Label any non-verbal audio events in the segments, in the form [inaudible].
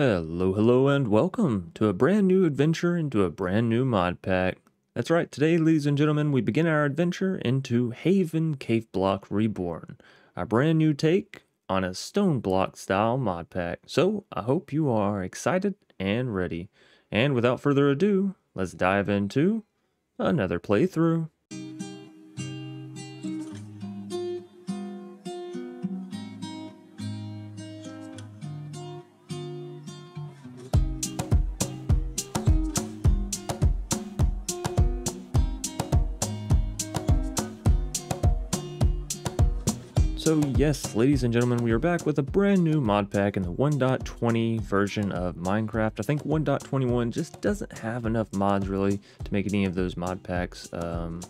Hello, hello, and welcome to a brand new adventure into a brand new mod pack. That's right, today, ladies and gentlemen, we begin our adventure into Haven Caveblock Reborn, a brand new take on a stone block style mod pack. So, I hope you are excited and ready. And without further ado, let's dive into another playthrough. Yes, ladies and gentlemen, we are back with a brand new mod pack in the 1.20 version of Minecraft. I think 1.21 just doesn't have enough mods really to make any of those mod packs, um,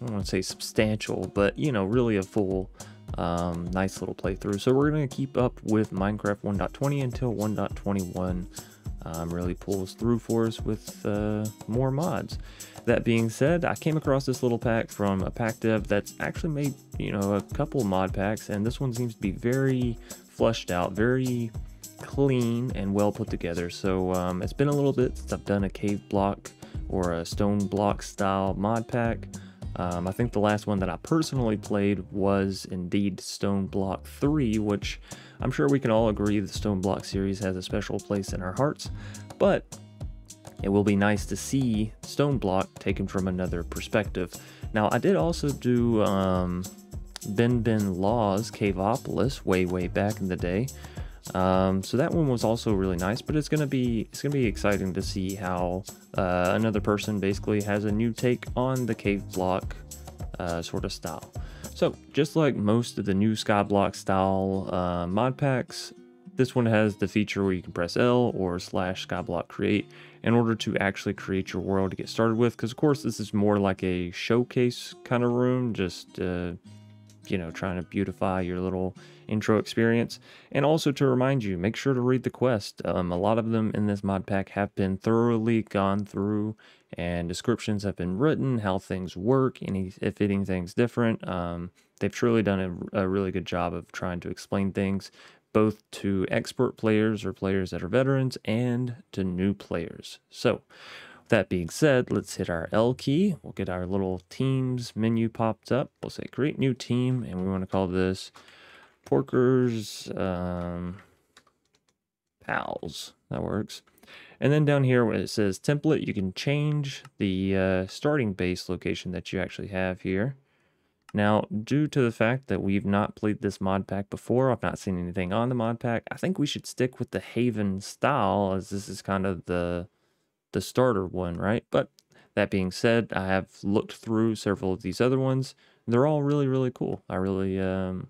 I don't want to say substantial, but you know, really a full, um, nice little playthrough. So we're going to keep up with Minecraft 1.20 until 1.21 um, really pulls through for us with uh, more mods. That being said, I came across this little pack from a pack dev that's actually made, you know, a couple mod packs, and this one seems to be very fleshed out, very clean and well put together. So um, it's been a little bit since I've done a cave block or a stone block style mod pack. Um, I think the last one that I personally played was indeed Stoneblock 3, which I'm sure we can all agree the Stoneblock series has a special place in our hearts, but it will be nice to see Stone Block taken from another perspective. Now, I did also do um, Ben Ben Law's Caveopolis way, way back in the day. Um, so that one was also really nice, but it's gonna be it's gonna be exciting to see how uh, another person basically has a new take on the cave block uh, sort of style. So just like most of the new Skyblock style uh, mod packs, this one has the feature where you can press L or slash Skyblock create in order to actually create your world to get started with. Because of course this is more like a showcase kind of room, just uh, you know, trying to beautify your little intro experience. And also to remind you, make sure to read the quest. Um, a lot of them in this mod pack have been thoroughly gone through and descriptions have been written, how things work, any if anything's different. Um, they've truly done a, a really good job of trying to explain things both to expert players or players that are veterans and to new players. So that being said, let's hit our L key. We'll get our little teams menu popped up. We'll say create new team, and we want to call this Porkers um, Pals. That works. And then down here where it says template, you can change the uh, starting base location that you actually have here. Now, due to the fact that we've not played this mod pack before, I've not seen anything on the mod pack, I think we should stick with the Haven style as this is kind of the the starter one, right? But that being said, I have looked through several of these other ones. They're all really, really cool. I really, um,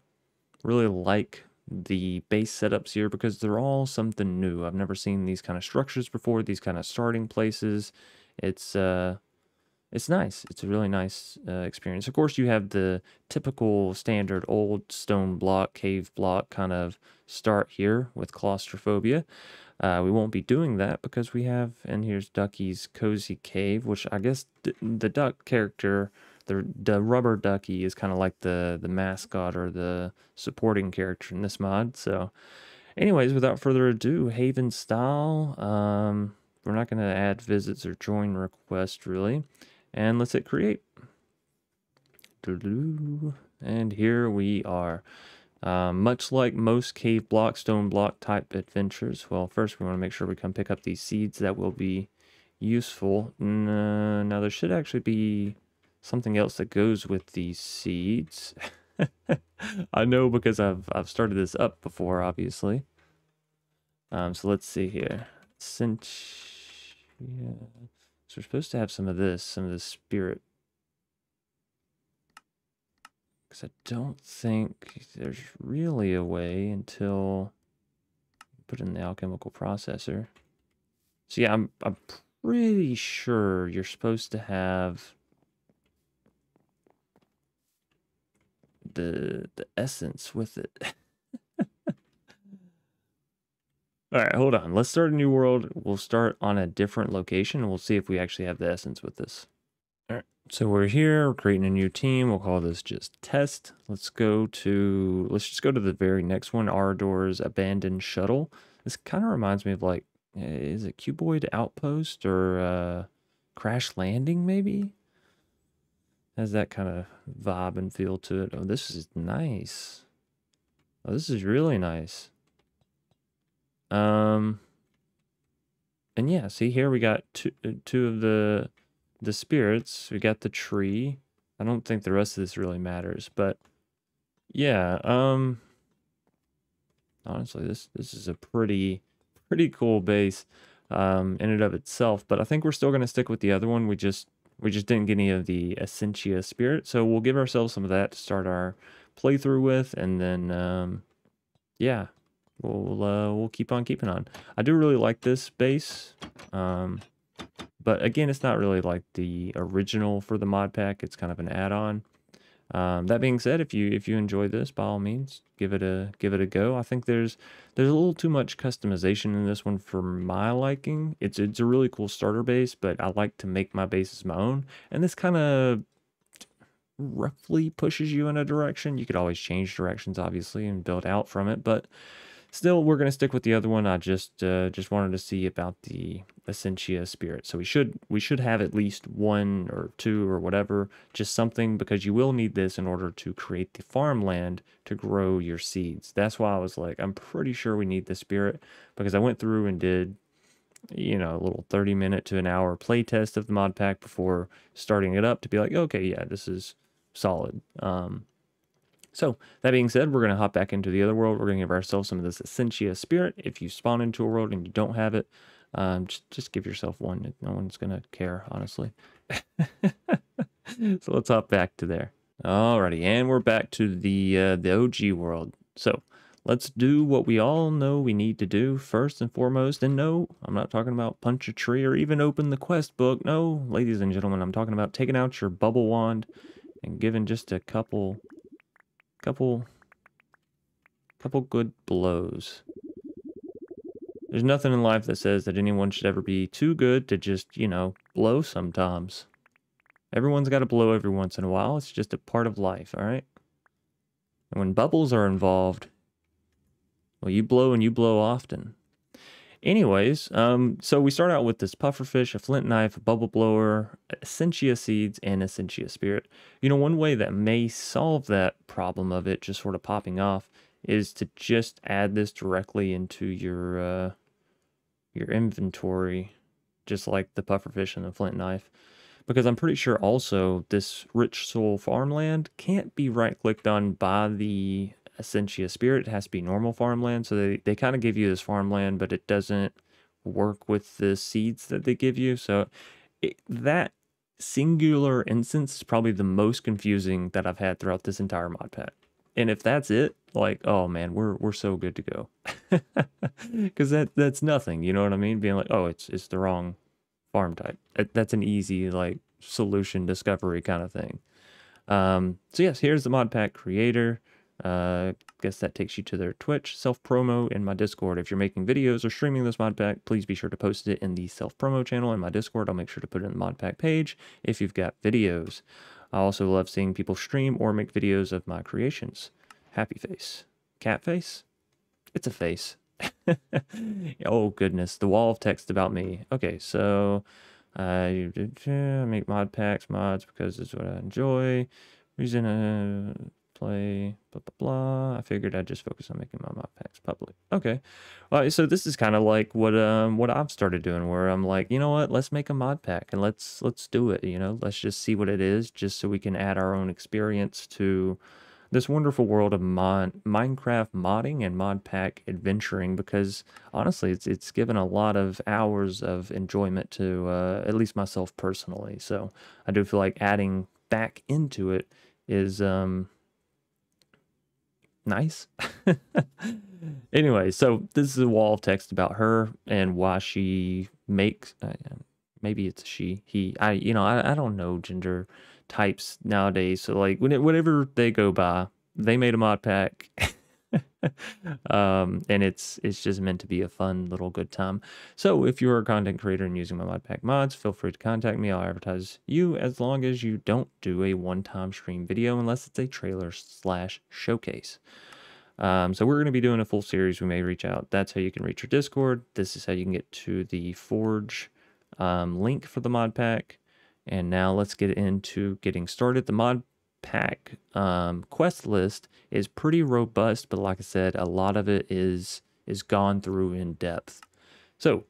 really like the base setups here because they're all something new. I've never seen these kind of structures before, these kind of starting places. It's, uh, it's nice. It's a really nice uh, experience. Of course, you have the typical standard old stone block, cave block kind of start here with claustrophobia. Uh, we won't be doing that because we have, and here's Ducky's Cozy Cave, which I guess the duck character, the, the rubber ducky is kind of like the, the mascot or the supporting character in this mod. So anyways, without further ado, Haven style, um, we're not going to add visits or join requests really. And let's hit create. And here we are. Uh, much like most cave block, stone block type adventures, well, first we want to make sure we come pick up these seeds that will be useful. Uh, now, there should actually be something else that goes with these seeds. [laughs] I know because I've, I've started this up before, obviously. Um, so let's see here. Since, yeah. So we're supposed to have some of this, some of the spirit because I don't think there's really a way until put in the alchemical processor. So yeah, I'm, I'm pretty sure you're supposed to have the the essence with it. [laughs] All right, hold on. Let's start a new world. We'll start on a different location. And we'll see if we actually have the essence with this. All right. So we're here, we're creating a new team. We'll call this just test. Let's go to, let's just go to the very next one, Ardor's Abandoned Shuttle. This kind of reminds me of like, eh, is it Cuboid Outpost or uh, Crash Landing maybe? Has that kind of vibe and feel to it. Oh, this is nice. Oh, this is really nice. Um, and yeah, see here we got two uh, two of the the spirits. We got the tree. I don't think the rest of this really matters, but yeah, um honestly this this is a pretty pretty cool base um in and of itself, but I think we're still going to stick with the other one. We just we just didn't get any of the Essentia spirit, so we'll give ourselves some of that to start our playthrough with and then um yeah, we'll uh, we'll keep on keeping on. I do really like this base. Um but again, it's not really like the original for the mod pack. It's kind of an add-on. Um, that being said, if you if you enjoy this, by all means, give it a give it a go. I think there's there's a little too much customization in this one for my liking. It's it's a really cool starter base, but I like to make my bases my own, and this kind of roughly pushes you in a direction. You could always change directions, obviously, and build out from it, but Still, we're going to stick with the other one. I just uh, just wanted to see about the Essentia spirit. So we should we should have at least one or two or whatever, just something because you will need this in order to create the farmland to grow your seeds. That's why I was like, I'm pretty sure we need the spirit because I went through and did you know, a little 30 minute to an hour play test of the mod pack before starting it up to be like, okay, yeah, this is solid. Um, so, that being said, we're going to hop back into the other world. We're going to give ourselves some of this Essentia Spirit. If you spawn into a world and you don't have it, um, just, just give yourself one. No one's going to care, honestly. [laughs] so let's hop back to there. Alrighty, and we're back to the uh, the OG world. So let's do what we all know we need to do first and foremost. And no, I'm not talking about punch a tree or even open the quest book. No, ladies and gentlemen, I'm talking about taking out your bubble wand and giving just a couple couple couple good blows. There's nothing in life that says that anyone should ever be too good to just, you know, blow sometimes. Everyone's got to blow every once in a while. It's just a part of life, all right? And when bubbles are involved, well, you blow and you blow often. Anyways, um, so we start out with this pufferfish, a flint knife, a bubble blower, Essentia seeds, and Essentia spirit. You know, one way that may solve that problem of it just sort of popping off is to just add this directly into your uh, your inventory, just like the pufferfish and the flint knife. Because I'm pretty sure also this rich soil farmland can't be right clicked on by the Essentia Spirit. It has to be normal farmland. So they, they kind of give you this farmland, but it doesn't work with the seeds that they give you. So it, that singular instance is probably the most confusing that I've had throughout this entire mod pack. And if that's it, like, oh man, we're we're so good to go. [laughs] Cause that that's nothing, you know what I mean? Being like, oh, it's it's the wrong farm type. That's an easy like solution discovery kind of thing. Um, so yes, here's the mod pack creator. Uh, guess that takes you to their Twitch, self-promo in my Discord. If you're making videos or streaming this mod pack, please be sure to post it in the self-promo channel in my Discord. I'll make sure to put it in the mod pack page if you've got videos. I also love seeing people stream or make videos of my creations. Happy face. Cat face? It's a face. [laughs] oh goodness, the wall of text about me. Okay, so I uh, make mod packs, mods because it's what I enjoy. Reason a play, blah, blah, blah. I figured I'd just focus on making my mod packs public. Okay. Right, so this is kind of like what um what I've started doing where I'm like, you know what, let's make a mod pack and let's let's do it, you know, let's just see what it is just so we can add our own experience to this wonderful world of mod, Minecraft modding and mod pack adventuring because honestly, it's it's given a lot of hours of enjoyment to uh, at least myself personally. So I do feel like adding back into it is um nice. [laughs] anyway, so this is a wall of text about her and why she makes. Uh, maybe it's she, he. I, you know, I, I don't know gender types nowadays. So like, whatever they go by, they made a mod pack. [laughs] [laughs] um, and it's it's just meant to be a fun little good time. So if you're a content creator and using my modpack mods, feel free to contact me. I'll advertise you as long as you don't do a one-time stream video unless it's a trailer slash showcase. Um, so we're going to be doing a full series. We may reach out. That's how you can reach your Discord. This is how you can get to the Forge um, link for the mod pack. And now let's get into getting started. The mod pack um, quest list is pretty robust, but like I said, a lot of it is is gone through in depth. So,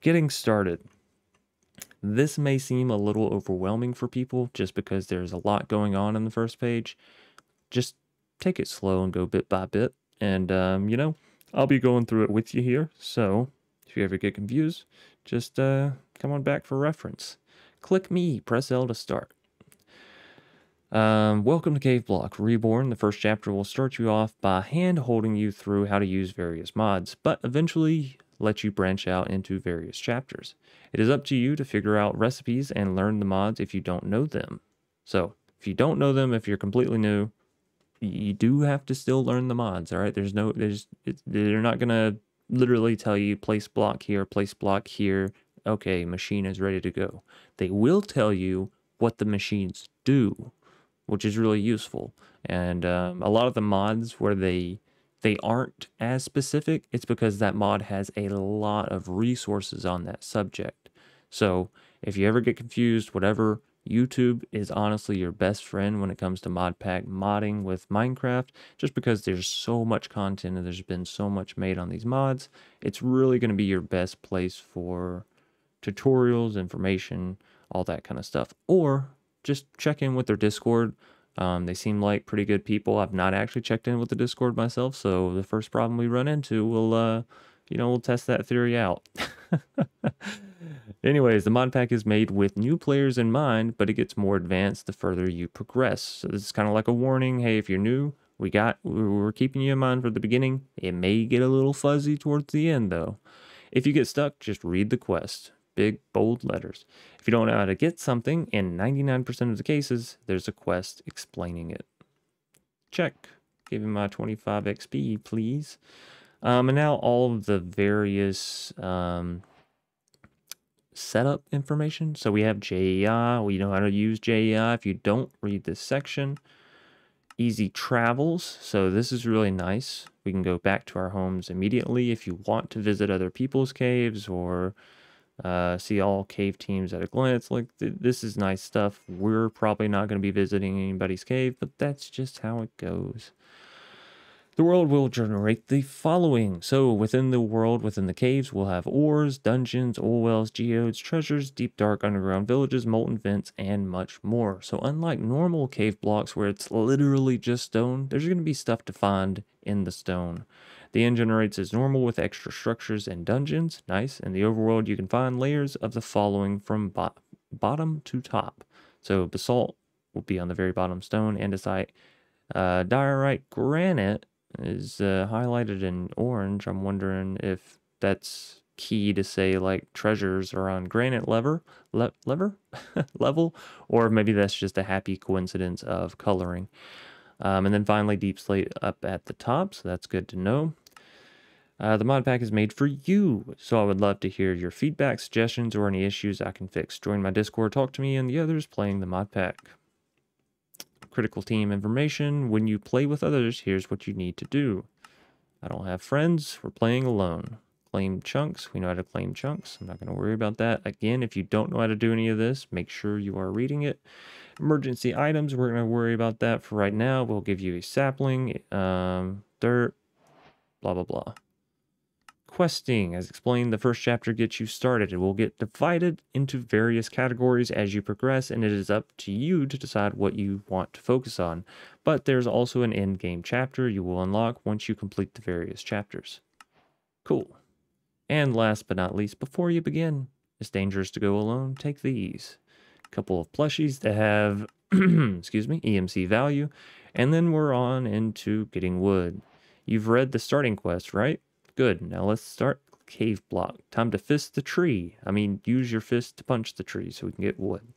getting started. This may seem a little overwhelming for people just because there's a lot going on in the first page. Just take it slow and go bit by bit. And, um, you know, I'll be going through it with you here. So if you ever get confused, just uh, come on back for reference. Click me, press L to start. Um, welcome to Caveblock Reborn. The first chapter will start you off by hand holding you through how to use various mods, but eventually let you branch out into various chapters. It is up to you to figure out recipes and learn the mods if you don't know them. So, if you don't know them, if you're completely new, you do have to still learn the mods. All right, there's no, there's, they're not gonna literally tell you place block here, place block here. Okay, machine is ready to go. They will tell you what the machines do, which is really useful. And um, a lot of the mods where they they aren't as specific, it's because that mod has a lot of resources on that subject. So if you ever get confused, whatever, YouTube is honestly your best friend when it comes to mod pack modding with Minecraft, just because there's so much content and there's been so much made on these mods. It's really going to be your best place for tutorials, information, all that kind of stuff. Or just check in with their Discord. Um, they seem like pretty good people. I've not actually checked in with the Discord myself, so the first problem we run into, we'll, uh, you know, we'll test that theory out. [laughs] Anyways, the mod pack is made with new players in mind, but it gets more advanced the further you progress. So this is kind of like a warning. Hey, if you're new, we got we're keeping you in mind for the beginning. It may get a little fuzzy towards the end though. If you get stuck, just read the quest. Big bold letters. If you don't know how to get something, in 99% of the cases, there's a quest explaining it. Check. Give me my 25 XP, please. Um, and now all of the various um, setup information. So we have JEI. We know how to use JEI. If you don't read this section, easy travels. So this is really nice. We can go back to our homes immediately if you want to visit other people's caves or uh, see all cave teams at a glance. Like th this is nice stuff. We're probably not going to be visiting anybody's cave, but that's just how it goes. The world will generate the following. So within the world, within the caves, we'll have ores, dungeons, oil wells, geodes, treasures, deep dark underground villages, molten vents, and much more. So unlike normal cave blocks where it's literally just stone, there's going to be stuff to find in the stone. The end generates as normal with extra structures and dungeons. Nice. In the overworld, you can find layers of the following from bo bottom to top. So basalt will be on the very bottom stone, andesite, uh, diorite, granite, is uh, highlighted in orange. I'm wondering if that's key to say like treasures are on granite lever le lever [laughs] level or maybe that's just a happy coincidence of coloring um, and then finally deep slate up at the top so that's good to know uh, the mod pack is made for you so i would love to hear your feedback suggestions or any issues i can fix join my discord talk to me and the others playing the mod pack critical team information. When you play with others, here's what you need to do. I don't have friends. We're playing alone. Claim chunks. We know how to claim chunks. I'm not going to worry about that. Again, if you don't know how to do any of this, make sure you are reading it. Emergency items. We're going to worry about that for right now. We'll give you a sapling, um, dirt, blah, blah, blah questing. As explained, the first chapter gets you started. It will get divided into various categories as you progress, and it is up to you to decide what you want to focus on. But there's also an end game chapter you will unlock once you complete the various chapters. Cool. And last but not least, before you begin, it's dangerous to go alone, take these. Couple of plushies that have, [clears throat] excuse me, EMC value, and then we're on into getting wood. You've read the starting quest, right? Good. Now let's start cave block. Time to fist the tree. I mean, use your fist to punch the tree so we can get wood.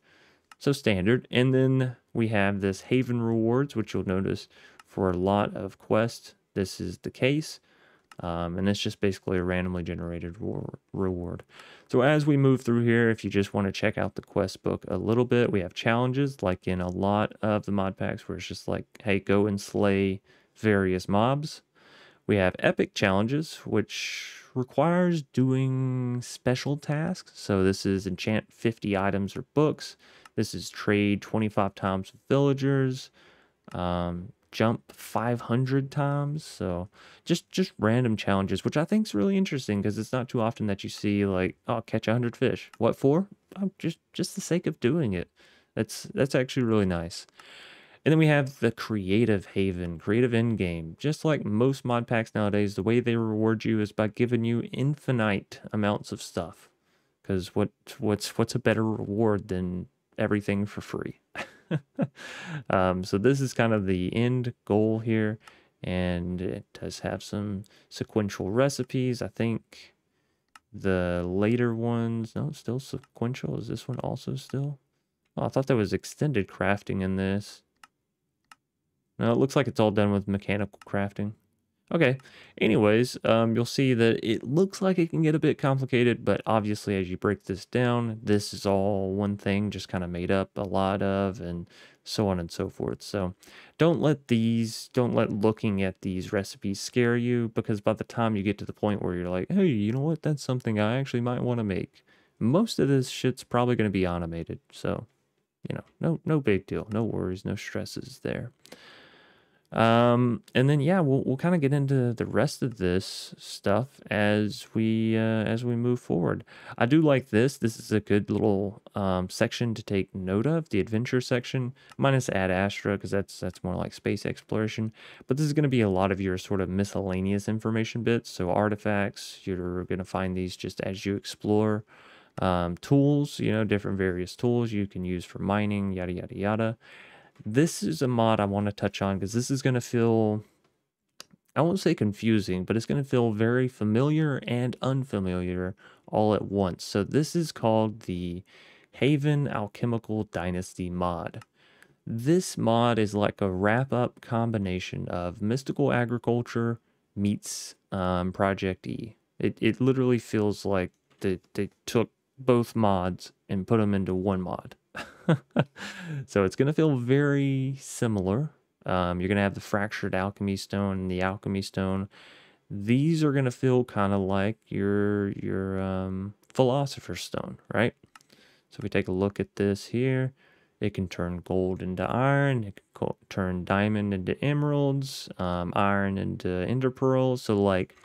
So standard. And then we have this Haven rewards, which you'll notice for a lot of quests. This is the case. Um, and it's just basically a randomly generated reward. So as we move through here, if you just want to check out the quest book a little bit, we have challenges like in a lot of the mod packs where it's just like, hey, go and slay various mobs. We have epic challenges, which requires doing special tasks. So this is enchant 50 items or books. This is trade 25 times with villagers. Um, jump 500 times. So just just random challenges, which I think is really interesting because it's not too often that you see like, oh, catch 100 fish. What for? Oh, just just the sake of doing it. That's that's actually really nice. And then we have the Creative Haven, Creative Endgame. Just like most mod packs nowadays, the way they reward you is by giving you infinite amounts of stuff. Because what what's what's a better reward than everything for free? [laughs] [laughs] um, so this is kind of the end goal here. And it does have some sequential recipes. I think the later ones, no, still sequential. Is this one also still? Oh, I thought there was extended crafting in this. No, it looks like it's all done with mechanical crafting. Okay, anyways, um, you'll see that it looks like it can get a bit complicated, but obviously as you break this down, this is all one thing just kind of made up a lot of and so on and so forth. So don't let these, don't let looking at these recipes scare you because by the time you get to the point where you're like, hey, you know what, that's something I actually might want to make. Most of this shit's probably going to be automated. so, you know, no, no big deal, no worries, no stresses there. Um, and then yeah, we'll we'll kind of get into the rest of this stuff as we uh, as we move forward. I do like this. This is a good little um, section to take note of. The adventure section, minus Ad Astra, because that's that's more like space exploration. But this is going to be a lot of your sort of miscellaneous information bits. So artifacts, you're going to find these just as you explore. Um, tools, you know, different various tools you can use for mining, yada yada yada. This is a mod I want to touch on because this is going to feel, I won't say confusing, but it's going to feel very familiar and unfamiliar all at once. So this is called the Haven Alchemical Dynasty mod. This mod is like a wrap-up combination of Mystical Agriculture meets um, Project E. It, it literally feels like they, they took both mods and put them into one mod. [laughs] so it's going to feel very similar. Um, you're going to have the fractured alchemy stone and the alchemy stone. These are going to feel kind of like your your um, philosopher's stone, right? So if we take a look at this here, it can turn gold into iron. It can turn diamond into emeralds, um, iron into ender pearls. So like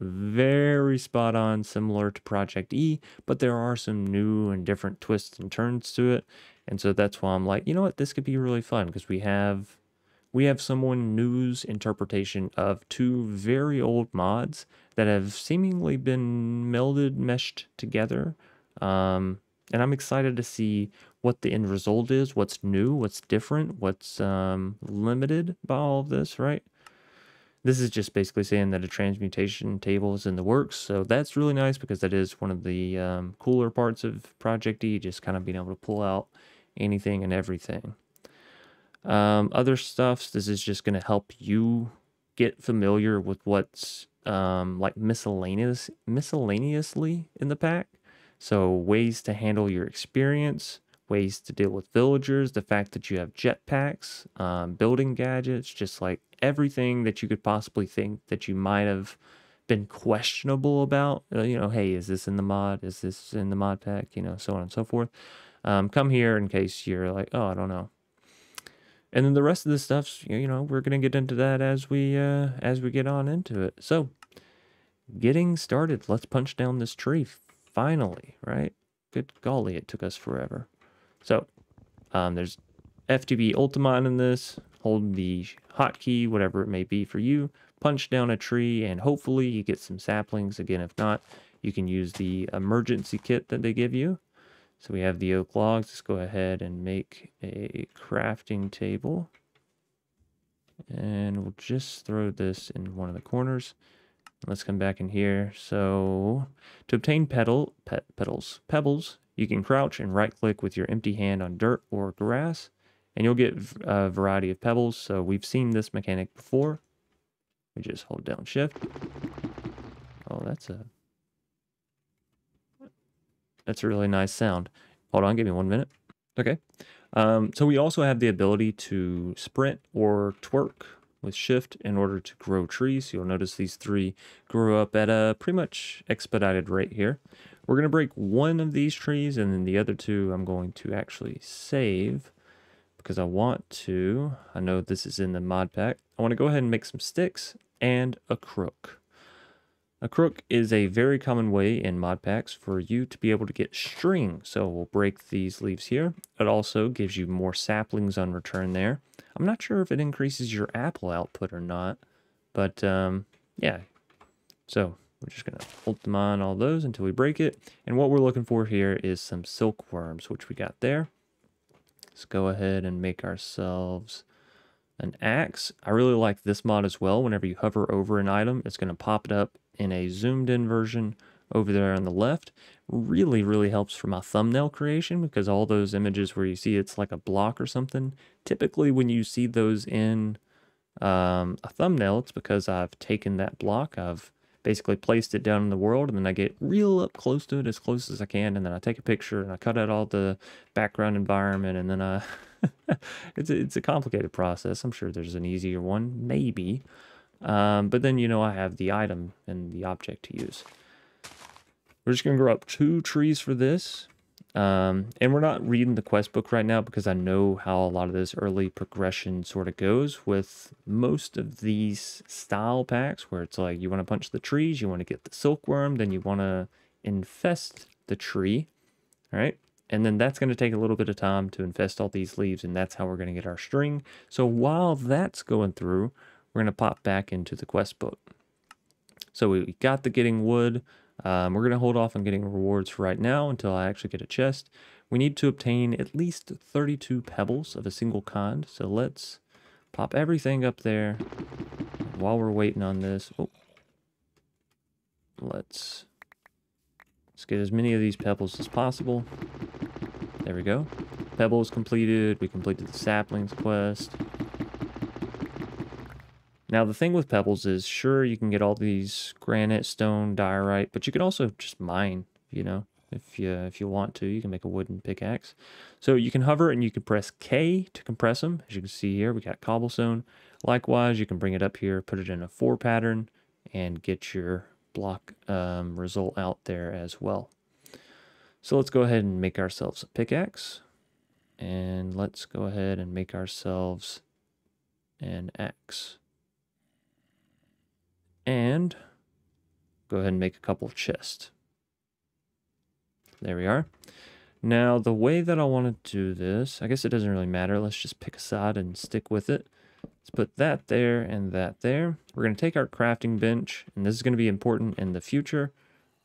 very spot on, similar to Project E, but there are some new and different twists and turns to it. And so that's why I'm like, you know what, this could be really fun because we have we have someone new's interpretation of two very old mods that have seemingly been melded, meshed together. Um, and I'm excited to see what the end result is, what's new, what's different, what's um, limited by all of this, right? This is just basically saying that a transmutation table is in the works. So that's really nice because that is one of the um, cooler parts of Project E, just kind of being able to pull out anything and everything. Um, other stuff, this is just going to help you get familiar with what's um, like miscellaneous, miscellaneously in the pack. So ways to handle your experience, ways to deal with villagers, the fact that you have jetpacks, um, building gadgets, just like everything that you could possibly think that you might have been questionable about. Uh, you know, hey, is this in the mod? Is this in the mod pack? You know, so on and so forth. Um, come here in case you're like, oh, I don't know. And then the rest of the stuff, you know, we're gonna get into that as we uh, as we get on into it. So, getting started. Let's punch down this tree. Finally, right? Good golly, it took us forever. So um, there's FTB Ultimine in this. Hold the hotkey, whatever it may be for you. Punch down a tree and hopefully you get some saplings. Again, if not, you can use the emergency kit that they give you. So we have the oak logs. Let's go ahead and make a crafting table. And we'll just throw this in one of the corners. Let's come back in here. So to obtain petal, pe petals, pebbles, you can crouch and right click with your empty hand on dirt or grass and you'll get a variety of pebbles. So we've seen this mechanic before. We just hold down shift. Oh, that's a that's a really nice sound. Hold on, give me one minute. Okay. Um, so we also have the ability to sprint or twerk with shift in order to grow trees. You'll notice these three grew up at a pretty much expedited rate here. We're going to break one of these trees and then the other two I'm going to actually save because I want to. I know this is in the mod pack. I want to go ahead and make some sticks and a crook. A crook is a very common way in mod packs for you to be able to get string. So we'll break these leaves here. It also gives you more saplings on return there. I'm not sure if it increases your apple output or not, but um, yeah. So we're just going to hold them on all those until we break it. And what we're looking for here is some silkworms, which we got there. Let's go ahead and make ourselves an axe. I really like this mod as well. Whenever you hover over an item, it's going to pop it up in a zoomed in version over there on the left really really helps for my thumbnail creation because all those images where you see it's like a block or something typically when you see those in um, a thumbnail it's because I've taken that block I've basically placed it down in the world and then I get real up close to it as close as I can and then I take a picture and I cut out all the background environment and then I [laughs] it's a, it's a complicated process I'm sure there's an easier one maybe um, but then, you know, I have the item and the object to use. We're just to grow up two trees for this. Um, and we're not reading the quest book right now because I know how a lot of this early progression sort of goes with most of these style packs where it's like you want to punch the trees, you want to get the silkworm, then you want to infest the tree, all right? And then that's going to take a little bit of time to infest all these leaves, and that's how we're going to get our string. So while that's going through, we're going to pop back into the quest book. So we got the getting wood. Um, we're going to hold off on getting rewards for right now until I actually get a chest. We need to obtain at least 32 pebbles of a single kind. So let's pop everything up there while we're waiting on this. Oh, let's, let's get as many of these pebbles as possible. There we go. Pebbles completed. We completed the saplings quest. Now, the thing with pebbles is, sure, you can get all these granite, stone, diorite, but you can also just mine, you know, if you, if you want to. You can make a wooden pickaxe. So you can hover and you can press K to compress them. As you can see here, we got cobblestone. Likewise, you can bring it up here, put it in a four pattern, and get your block um, result out there as well. So let's go ahead and make ourselves a pickaxe. And let's go ahead and make ourselves an axe and go ahead and make a couple chests. There we are. Now, the way that I want to do this, I guess it doesn't really matter. Let's just pick a side and stick with it. Let's put that there and that there. We're going to take our crafting bench, and this is going to be important in the future.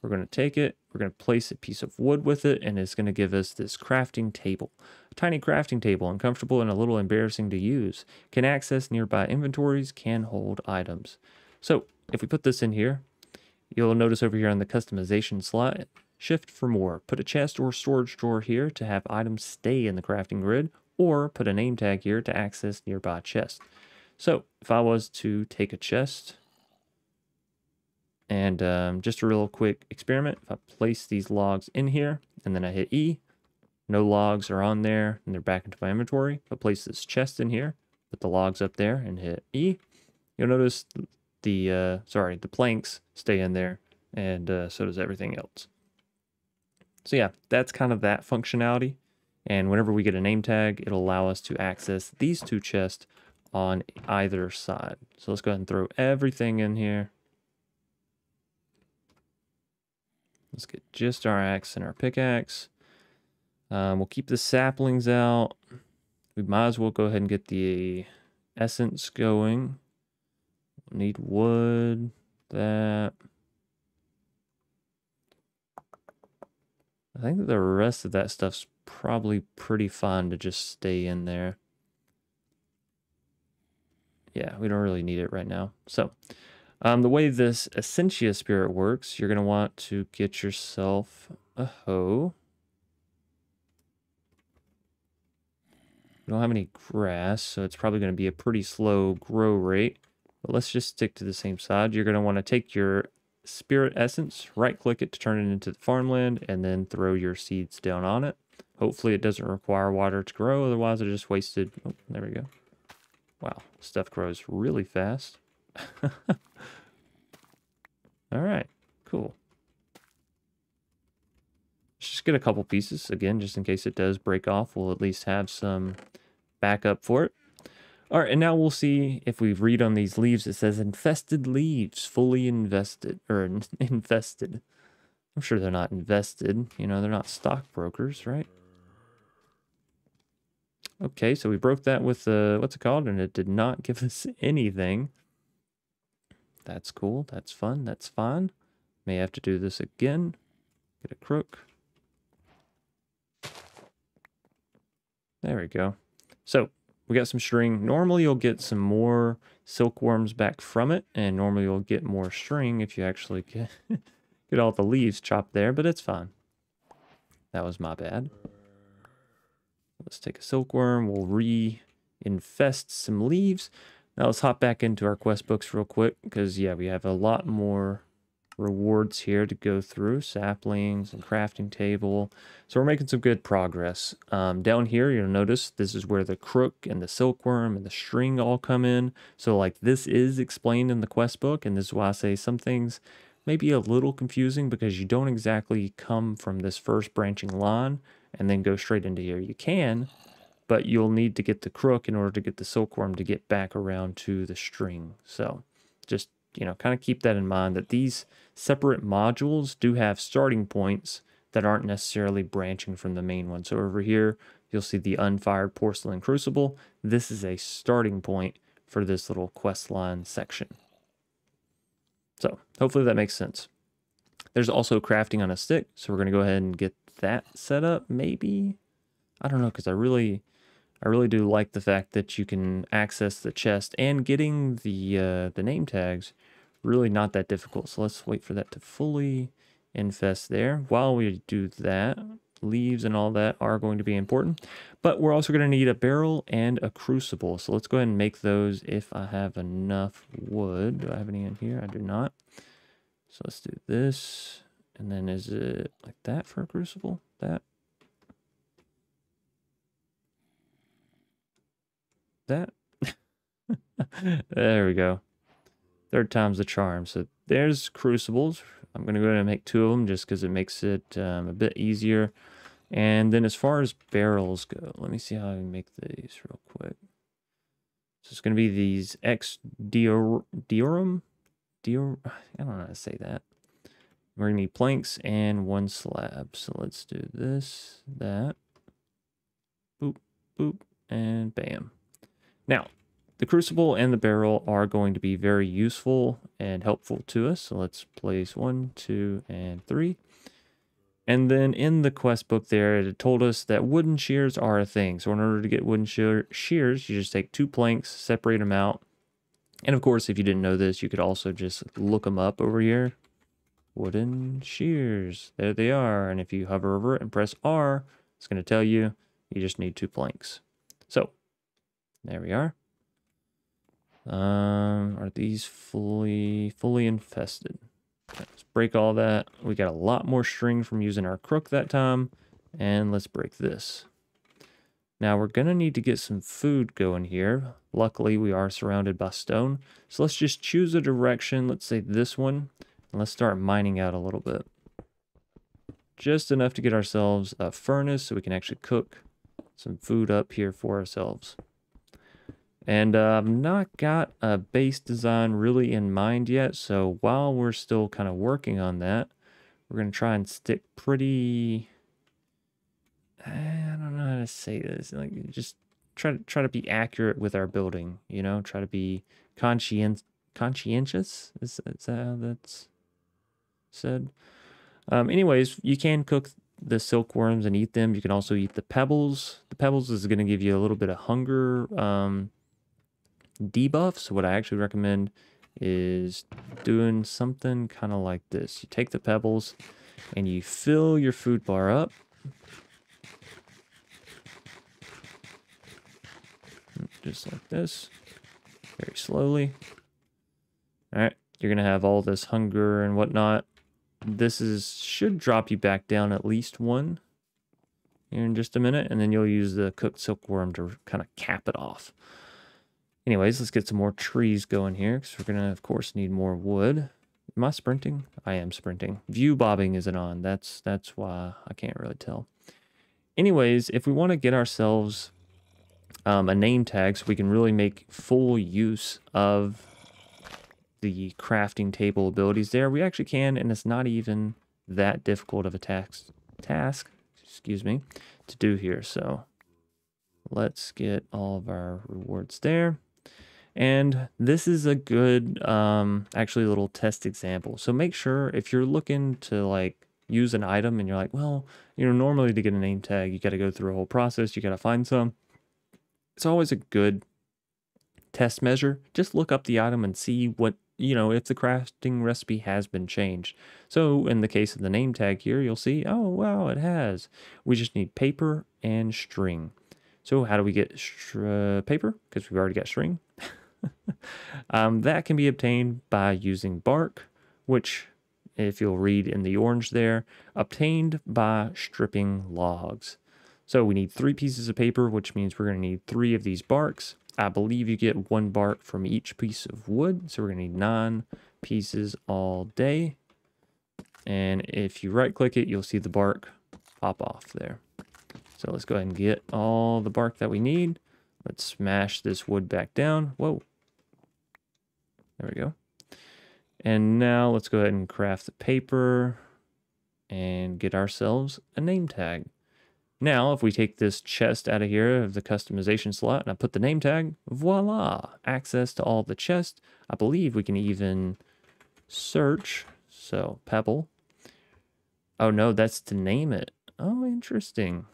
We're going to take it, we're going to place a piece of wood with it, and it's going to give us this crafting table. A tiny crafting table, uncomfortable and a little embarrassing to use. Can access nearby inventories, can hold items. So if we put this in here, you'll notice over here on the customization slot, shift for more. Put a chest or storage drawer here to have items stay in the crafting grid, or put a name tag here to access nearby chests. So if I was to take a chest, and um, just a real quick experiment, if I place these logs in here, and then I hit E, no logs are on there, and they're back into my inventory. If I place this chest in here, put the logs up there, and hit E, you'll notice the, uh, sorry, the planks stay in there, and uh, so does everything else. So yeah, that's kind of that functionality. And whenever we get a name tag, it'll allow us to access these two chests on either side. So let's go ahead and throw everything in here. Let's get just our axe and our pickaxe. Um, we'll keep the saplings out. We might as well go ahead and get the essence going. Need wood, that. I think the rest of that stuff's probably pretty fun to just stay in there. Yeah, we don't really need it right now. So, um, the way this Essentia Spirit works, you're going to want to get yourself a hoe. We don't have any grass, so it's probably going to be a pretty slow grow rate. But let's just stick to the same side. You're going to want to take your spirit essence, right click it to turn it into the farmland, and then throw your seeds down on it. Hopefully it doesn't require water to grow, otherwise I just wasted, oh, there we go. Wow, stuff grows really fast. [laughs] All right, cool. Let's just get a couple pieces, again, just in case it does break off. We'll at least have some backup for it. All right, and now we'll see if we read on these leaves, it says infested leaves, fully invested, or [laughs] infested. I'm sure they're not invested. You know, they're not stockbrokers, right? Okay, so we broke that with, uh, what's it called? And it did not give us [laughs] anything. That's cool. That's fun. That's fine. May have to do this again. Get a crook. There we go. So we got some string. Normally you'll get some more silkworms back from it. And normally you'll get more string if you actually get, [laughs] get all the leaves chopped there. But it's fine. That was my bad. Let's take a silkworm. We'll re-infest some leaves. Now let's hop back into our quest books real quick because, yeah, we have a lot more rewards here to go through. Saplings and crafting table. So we're making some good progress. Um, down here, you'll notice this is where the crook and the silkworm and the string all come in. So like this is explained in the quest book and this is why I say some things may be a little confusing because you don't exactly come from this first branching line and then go straight into here. You can, but you'll need to get the crook in order to get the silkworm to get back around to the string. So just, you know, kind of keep that in mind that these separate modules do have starting points that aren't necessarily branching from the main one. So over here, you'll see the unfired porcelain crucible. This is a starting point for this little quest line section. So hopefully that makes sense. There's also crafting on a stick. So we're going to go ahead and get that set up maybe. I don't know because I really I really do like the fact that you can access the chest and getting the uh, the name tags really not that difficult. So let's wait for that to fully infest there. While we do that, leaves and all that are going to be important. But we're also going to need a barrel and a crucible. So let's go ahead and make those if I have enough wood. Do I have any in here? I do not. So let's do this. And then is it like that for a crucible? That? That? [laughs] there we go. Third time's the charm. So there's crucibles. I'm going to go ahead and make two of them just because it makes it um, a bit easier. And then as far as barrels go, let me see how I make these real quick. So it's going to be these X Dior Diorum? Dior [sighs] I don't know how to say that. We're going to need planks and one slab. So let's do this, that, boop, boop, and bam. Now, the crucible and the barrel are going to be very useful and helpful to us. So let's place one, two, and three. And then in the quest book there, it told us that wooden shears are a thing. So in order to get wooden shears, you just take two planks, separate them out. And of course, if you didn't know this, you could also just look them up over here wooden shears. There they are. And if you hover over it and press R, it's going to tell you you just need two planks. So there we are. Um, are these fully, fully infested? Let's break all that. We got a lot more string from using our crook that time. And let's break this. Now we're going to need to get some food going here. Luckily, we are surrounded by stone. So let's just choose a direction. Let's say this one. And let's start mining out a little bit. Just enough to get ourselves a furnace so we can actually cook some food up here for ourselves. And uh, I've not got a base design really in mind yet, so while we're still kind of working on that, we're going to try and stick pretty... I don't know how to say this. Like, just try to try to be accurate with our building, you know? Try to be conscient conscientious? Is, is that how that's said. Um, anyways, you can cook the silkworms and eat them. You can also eat the pebbles. The pebbles is going to give you a little bit of hunger um, debuff. So what I actually recommend is doing something kind of like this. You take the pebbles and you fill your food bar up. Just like this. Very slowly. All right. You're to have all this hunger and whatnot this is should drop you back down at least one here in just a minute, and then you'll use the cooked silkworm to kind of cap it off. Anyways, let's get some more trees going here because we're going to, of course, need more wood. Am I sprinting? I am sprinting. View bobbing isn't on. That's that's why I can't really tell. Anyways, if we want to get ourselves um, a name tag so we can really make full use of the crafting table abilities there, we actually can, and it's not even that difficult of a task, task excuse me, to do here. So let's get all of our rewards there. And this is a good, um, actually little test example. So make sure if you're looking to like use an item and you're like, well, you know, normally to get a name tag, you got to go through a whole process. You got to find some. It's always a good test measure. Just look up the item and see what, you know, if the crafting recipe has been changed. So in the case of the name tag here, you'll see, oh, wow, it has. We just need paper and string. So how do we get paper? Because we've already got string. [laughs] um, that can be obtained by using bark, which, if you'll read in the orange there, obtained by stripping logs. So we need three pieces of paper, which means we're going to need three of these barks. I believe you get one bark from each piece of wood, so we're going to need nine pieces all day. And if you right click it, you'll see the bark pop off there. So let's go ahead and get all the bark that we need. Let's smash this wood back down. Whoa, there we go. And now let's go ahead and craft the paper and get ourselves a name tag. Now, if we take this chest out of here of the customization slot and I put the name tag, voila, access to all the chest. I believe we can even search. So pebble. Oh no, that's to name it. Oh, interesting.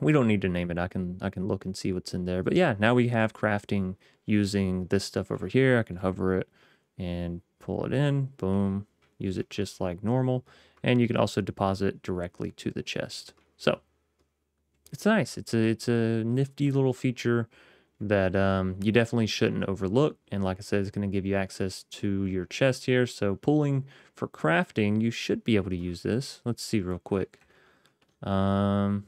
We don't need to name it. I can I can look and see what's in there. But yeah, now we have crafting using this stuff over here. I can hover it and pull it in. Boom. Use it just like normal. And you can also deposit directly to the chest. So it's nice. It's a it's a nifty little feature that um, you definitely shouldn't overlook. And like I said, it's going to give you access to your chest here. So pulling for crafting, you should be able to use this. Let's see real quick. Um,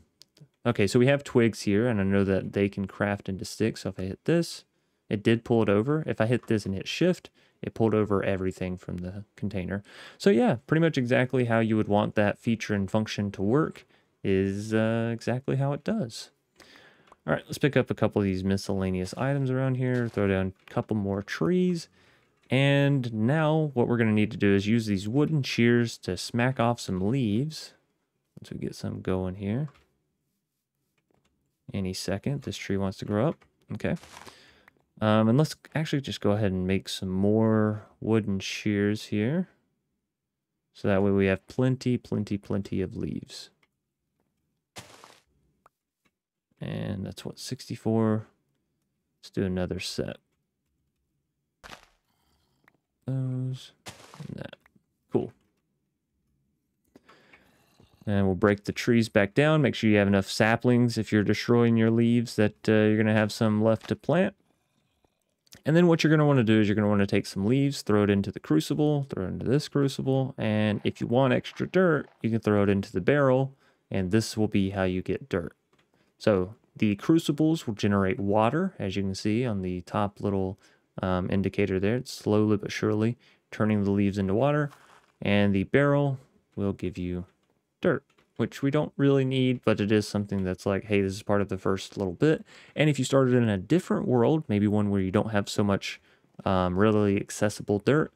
Okay, so we have twigs here, and I know that they can craft into sticks. So if I hit this, it did pull it over. If I hit this and hit shift, it pulled over everything from the container. So yeah, pretty much exactly how you would want that feature and function to work is uh, exactly how it does. All right, let's pick up a couple of these miscellaneous items around here, throw down a couple more trees. And now what we're going to need to do is use these wooden shears to smack off some leaves. Once we get some going here any second. This tree wants to grow up. Okay. Um, and let's actually just go ahead and make some more wooden shears here. So that way we have plenty, plenty, plenty of leaves. And that's what, 64. Let's do another set. Those and that. Cool. And we'll break the trees back down. Make sure you have enough saplings if you're destroying your leaves that uh, you're going to have some left to plant. And then what you're going to want to do is you're going to want to take some leaves, throw it into the crucible, throw it into this crucible. And if you want extra dirt, you can throw it into the barrel. And this will be how you get dirt. So the crucibles will generate water, as you can see on the top little um, indicator there. It's slowly but surely turning the leaves into water. And the barrel will give you dirt, which we don't really need, but it is something that's like, hey, this is part of the first little bit. And if you started in a different world, maybe one where you don't have so much um, readily accessible dirt,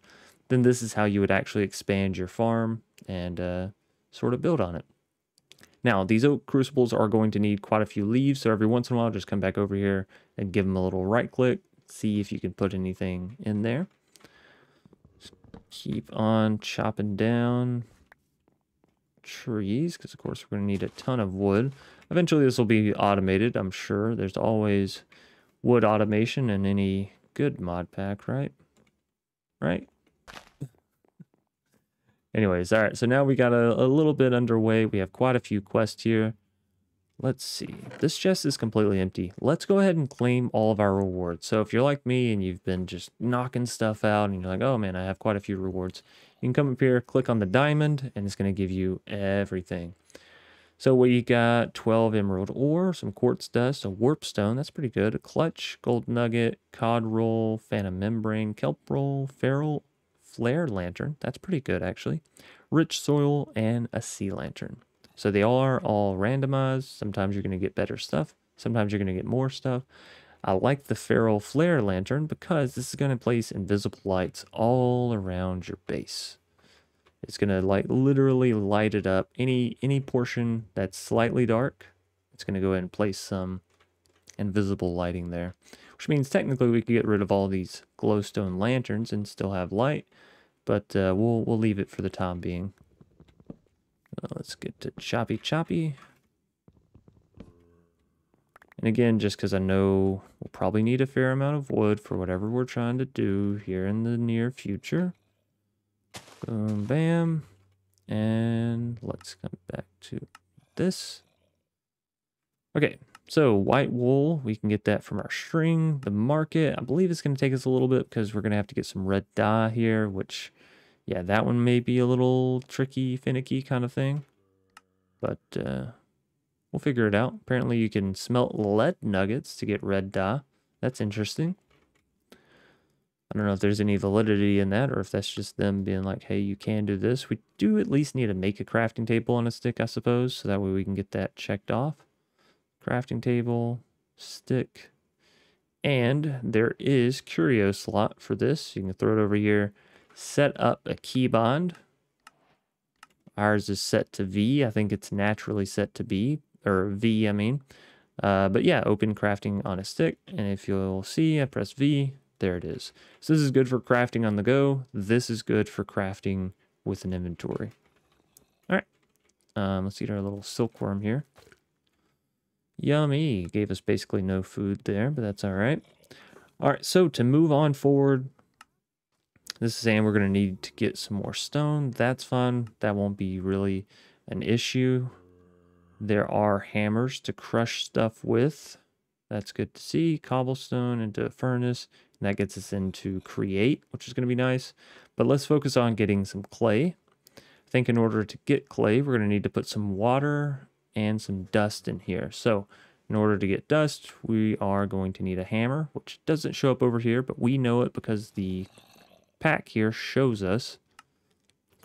then this is how you would actually expand your farm and uh, sort of build on it. Now, these oak crucibles are going to need quite a few leaves, so every once in a while, just come back over here and give them a little right click, see if you can put anything in there. Just keep on chopping down trees, because of course we're going to need a ton of wood. Eventually this will be automated, I'm sure. There's always wood automation in any good mod pack, right? Right? Anyways, all right, so now we got a, a little bit underway. We have quite a few quests here. Let's see. This chest is completely empty. Let's go ahead and claim all of our rewards. So if you're like me and you've been just knocking stuff out and you're like, oh man, I have quite a few rewards. You can come up here, click on the diamond, and it's going to give you everything. So we got 12 emerald ore, some quartz dust, a warp stone. That's pretty good. A clutch, gold nugget, cod roll, phantom membrane, kelp roll, feral flare lantern. That's pretty good, actually. Rich soil and a sea lantern. So they are all randomized. Sometimes you're going to get better stuff. Sometimes you're going to get more stuff. I like the feral flare lantern because this is going to place invisible lights all around your base. It's going to like literally light it up. Any any portion that's slightly dark, it's going to go ahead and place some invisible lighting there. Which means technically we could get rid of all these glowstone lanterns and still have light. But uh, we'll, we'll leave it for the time being. Uh, let's get to Choppy Choppy. And again, just because I know we'll probably need a fair amount of wood for whatever we're trying to do here in the near future. Boom, bam. And let's come back to this. Okay, so white wool, we can get that from our string. The market, I believe it's going to take us a little bit because we're going to have to get some red dye here, which, yeah, that one may be a little tricky, finicky kind of thing. But uh, we'll figure it out. Apparently you can smelt lead nuggets to get red dye. That's interesting. I don't know if there's any validity in that or if that's just them being like, hey, you can do this. We do at least need to make a crafting table on a stick, I suppose, so that way we can get that checked off. Crafting table, stick, and there is curio slot for this. You can throw it over here. Set up a key bond. Ours is set to V. I think it's naturally set to B, or V, I mean. Uh, but yeah, open crafting on a stick. And if you'll see, I press V, there it is. So this is good for crafting on the go. This is good for crafting with an inventory. All right. Um, let's eat our little silkworm here. Yummy. Gave us basically no food there, but that's all right. All right, so to move on forward, this is saying we're going to need to get some more stone. That's fun. That won't be really an issue. There are hammers to crush stuff with. That's good to see. Cobblestone into a furnace. And that gets us into create, which is going to be nice. But let's focus on getting some clay. I think in order to get clay, we're going to need to put some water and some dust in here. So in order to get dust, we are going to need a hammer, which doesn't show up over here, but we know it because the pack here shows us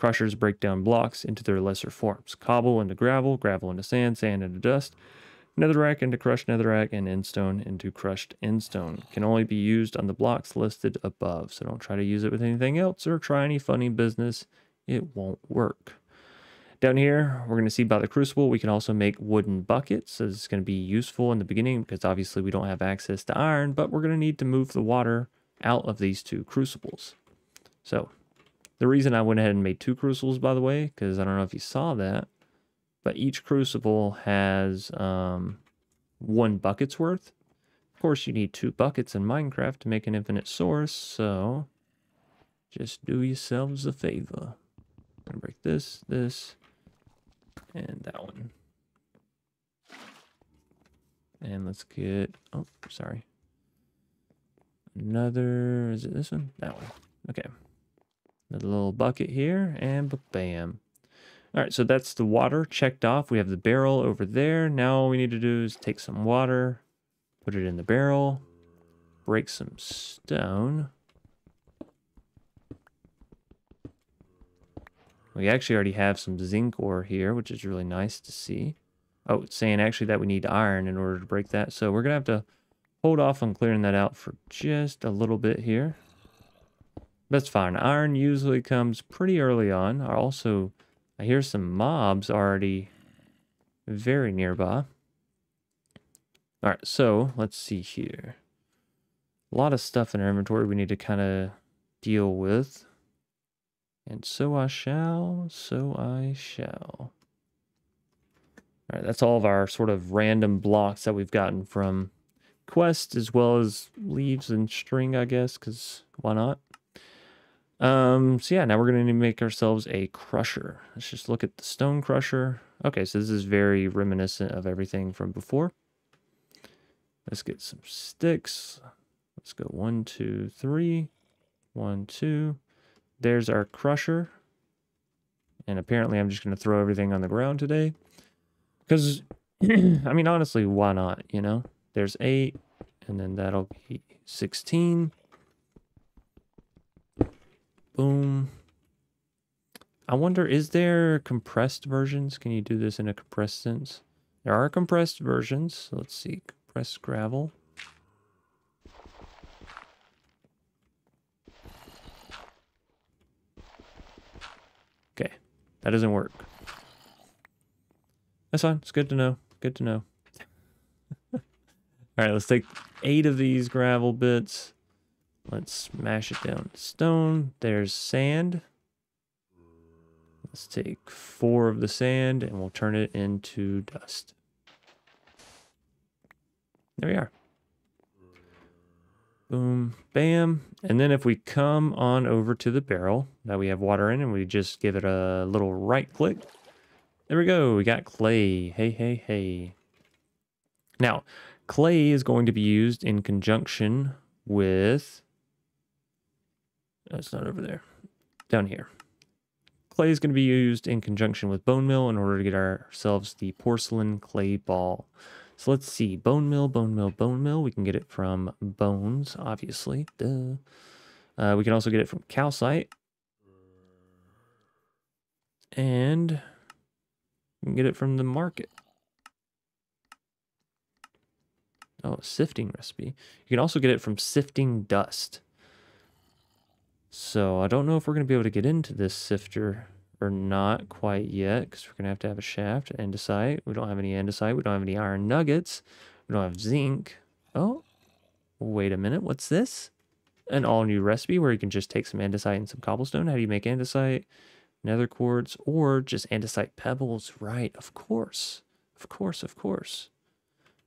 crushers break down blocks into their lesser forms. Cobble into gravel, gravel into sand, sand into dust, Netherrack into crushed netherrack and endstone into crushed endstone. Can only be used on the blocks listed above, so don't try to use it with anything else or try any funny business. It won't work. Down here, we're going to see by the crucible. We can also make wooden buckets. So this is going to be useful in the beginning because obviously we don't have access to iron, but we're going to need to move the water out of these two crucibles. So the reason I went ahead and made two crucibles, by the way, because I don't know if you saw that, but each crucible has um, one bucket's worth. Of course, you need two buckets in Minecraft to make an infinite source, so just do yourselves a favor. I'm gonna break this, this, and that one. And let's get, oh, sorry. Another, is it this one? That one. Okay. Another little bucket here, and bam. All right, so that's the water checked off. We have the barrel over there. Now all we need to do is take some water, put it in the barrel, break some stone. We actually already have some zinc ore here, which is really nice to see. Oh, it's saying actually that we need iron in order to break that. So we're going to have to hold off on clearing that out for just a little bit here. That's fine. Iron usually comes pretty early on. I also I hear some mobs already very nearby. All right, so let's see here. A lot of stuff in our inventory we need to kind of deal with. And so I shall, so I shall. All right, that's all of our sort of random blocks that we've gotten from quest as well as leaves and string, I guess, because why not? Um, so yeah, now we're going to make ourselves a crusher. Let's just look at the stone crusher. Okay, so this is very reminiscent of everything from before. Let's get some sticks. Let's go one, two, three, one, two. There's our crusher. And apparently I'm just going to throw everything on the ground today. Because, [clears throat] I mean, honestly, why not, you know? There's 8, and then that'll be 16. Boom. I wonder, is there compressed versions? Can you do this in a compressed sense? There are compressed versions. Let's see. Compressed gravel. Okay. That doesn't work. That's fine. It's good to know. Good to know. [laughs] All right, let's take eight of these gravel bits. Let's smash it down to stone. There's sand. Let's take four of the sand and we'll turn it into dust. There we are. Boom, bam. And then if we come on over to the barrel that we have water in and we just give it a little right click, there we go. We got clay. Hey, hey, hey. Now, clay is going to be used in conjunction with... That's not over there. Down here. Clay is going to be used in conjunction with bone meal in order to get ourselves the porcelain clay ball. So let's see. Bone meal, bone meal, bone meal. We can get it from bones, obviously. Duh. Uh, we can also get it from calcite. And you can get it from the market. Oh, sifting recipe. You can also get it from sifting dust. So I don't know if we're going to be able to get into this sifter or not quite yet because we're going to have to have a shaft, andesite. We don't have any andesite. We don't have any iron nuggets. We don't have zinc. Oh, wait a minute. What's this? An all new recipe where you can just take some andesite and some cobblestone. How do you make andesite? nether quartz, or just andesite pebbles. Right, of course. Of course, of course.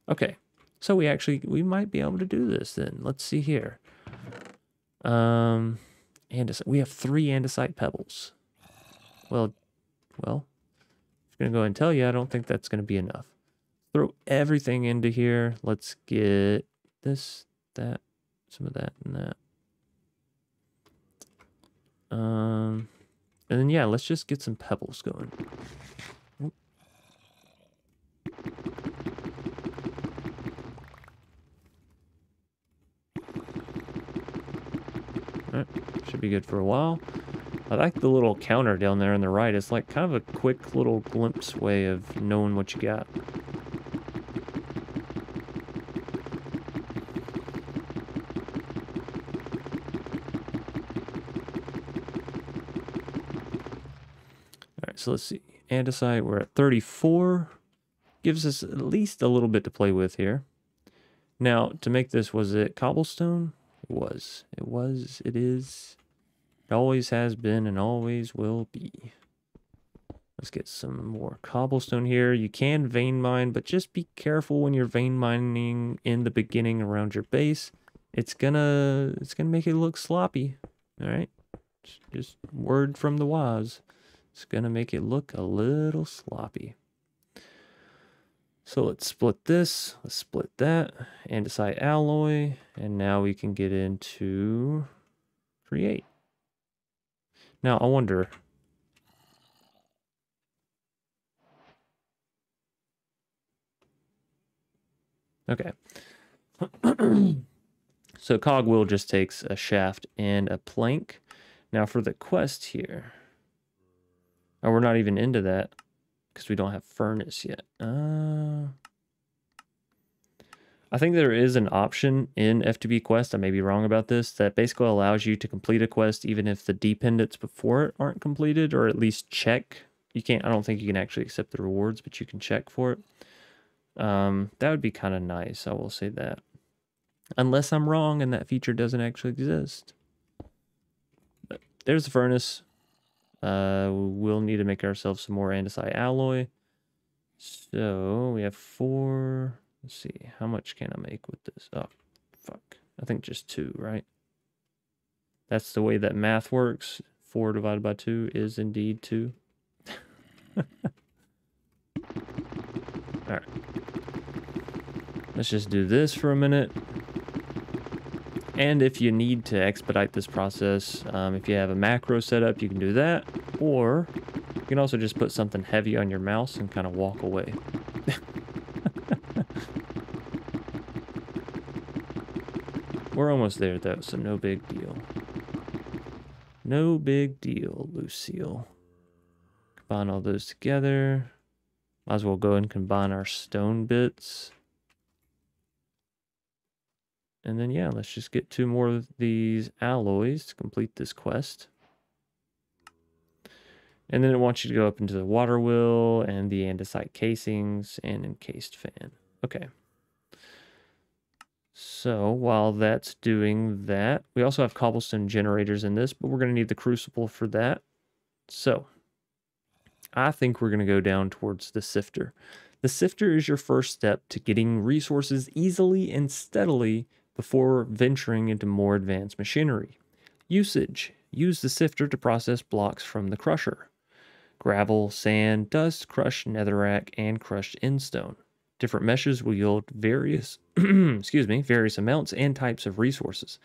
Okay, so we actually, we might be able to do this then. Let's see here. Um, andesite. We have three andesite pebbles. Well, well, I'm going to go and tell you, I don't think that's going to be enough. Throw everything into here. Let's get this, that, some of that, and that. Um, and then, yeah, let's just get some pebbles going. Alright, should be good for a while. I like the little counter down there on the right. It's like kind of a quick little glimpse way of knowing what you got. All right, so let's see. Andesite, we're at 34. Gives us at least a little bit to play with here. Now, to make this, was it cobblestone? It was. It was. It is. It always has been and always will be. Let's get some more cobblestone here. You can vein mine, but just be careful when you're vein mining in the beginning around your base. It's gonna it's gonna make it look sloppy. All right, just word from the wise. It's to make it look a little sloppy. So let's split this, let's split that, andesite alloy, and now we can get into create. Now I wonder, okay. [clears throat] so cogwheel just takes a shaft and a plank. Now for the quest here, Oh, we're not even into that because we don't have furnace yet. Uh, I think there is an option in FTB Quest, I may be wrong about this, that basically allows you to complete a quest even if the dependents before it aren't completed, or at least check. You can't, I don't think you can actually accept the rewards, but you can check for it. Um, that would be kind of nice, I will say that. Unless I'm wrong and that feature doesn't actually exist. But there's the furnace. Uh, we'll need to make ourselves some more andesite alloy. So we have four. Let's see, how much can I make with this? Oh, fuck. I think just two, right? That's the way that math works. Four divided by two is indeed two. [laughs] Alright. Let's just do this for a minute. And if you need to expedite this process, um, if you have a macro setup, you can do that. Or You can also just put something heavy on your mouse and kind of walk away. [laughs] We're almost there though, so no big deal. No big deal, Lucille. Combine all those together. Might as well go and combine our stone bits. And then, yeah, let's just get two more of these alloys to complete this quest. And then it wants you to go up into the water wheel and the andesite casings and encased fan. Okay. So while that's doing that, we also have cobblestone generators in this, but we're going to need the crucible for that. So I think we're going to go down towards the sifter. The sifter is your first step to getting resources easily and steadily before venturing into more advanced machinery. Usage. Use the sifter to process blocks from the crusher. Gravel, sand, dust, crushed netherrack, and crushed endstone. Different meshes will yield various, [clears throat] excuse me, various amounts and types of resources.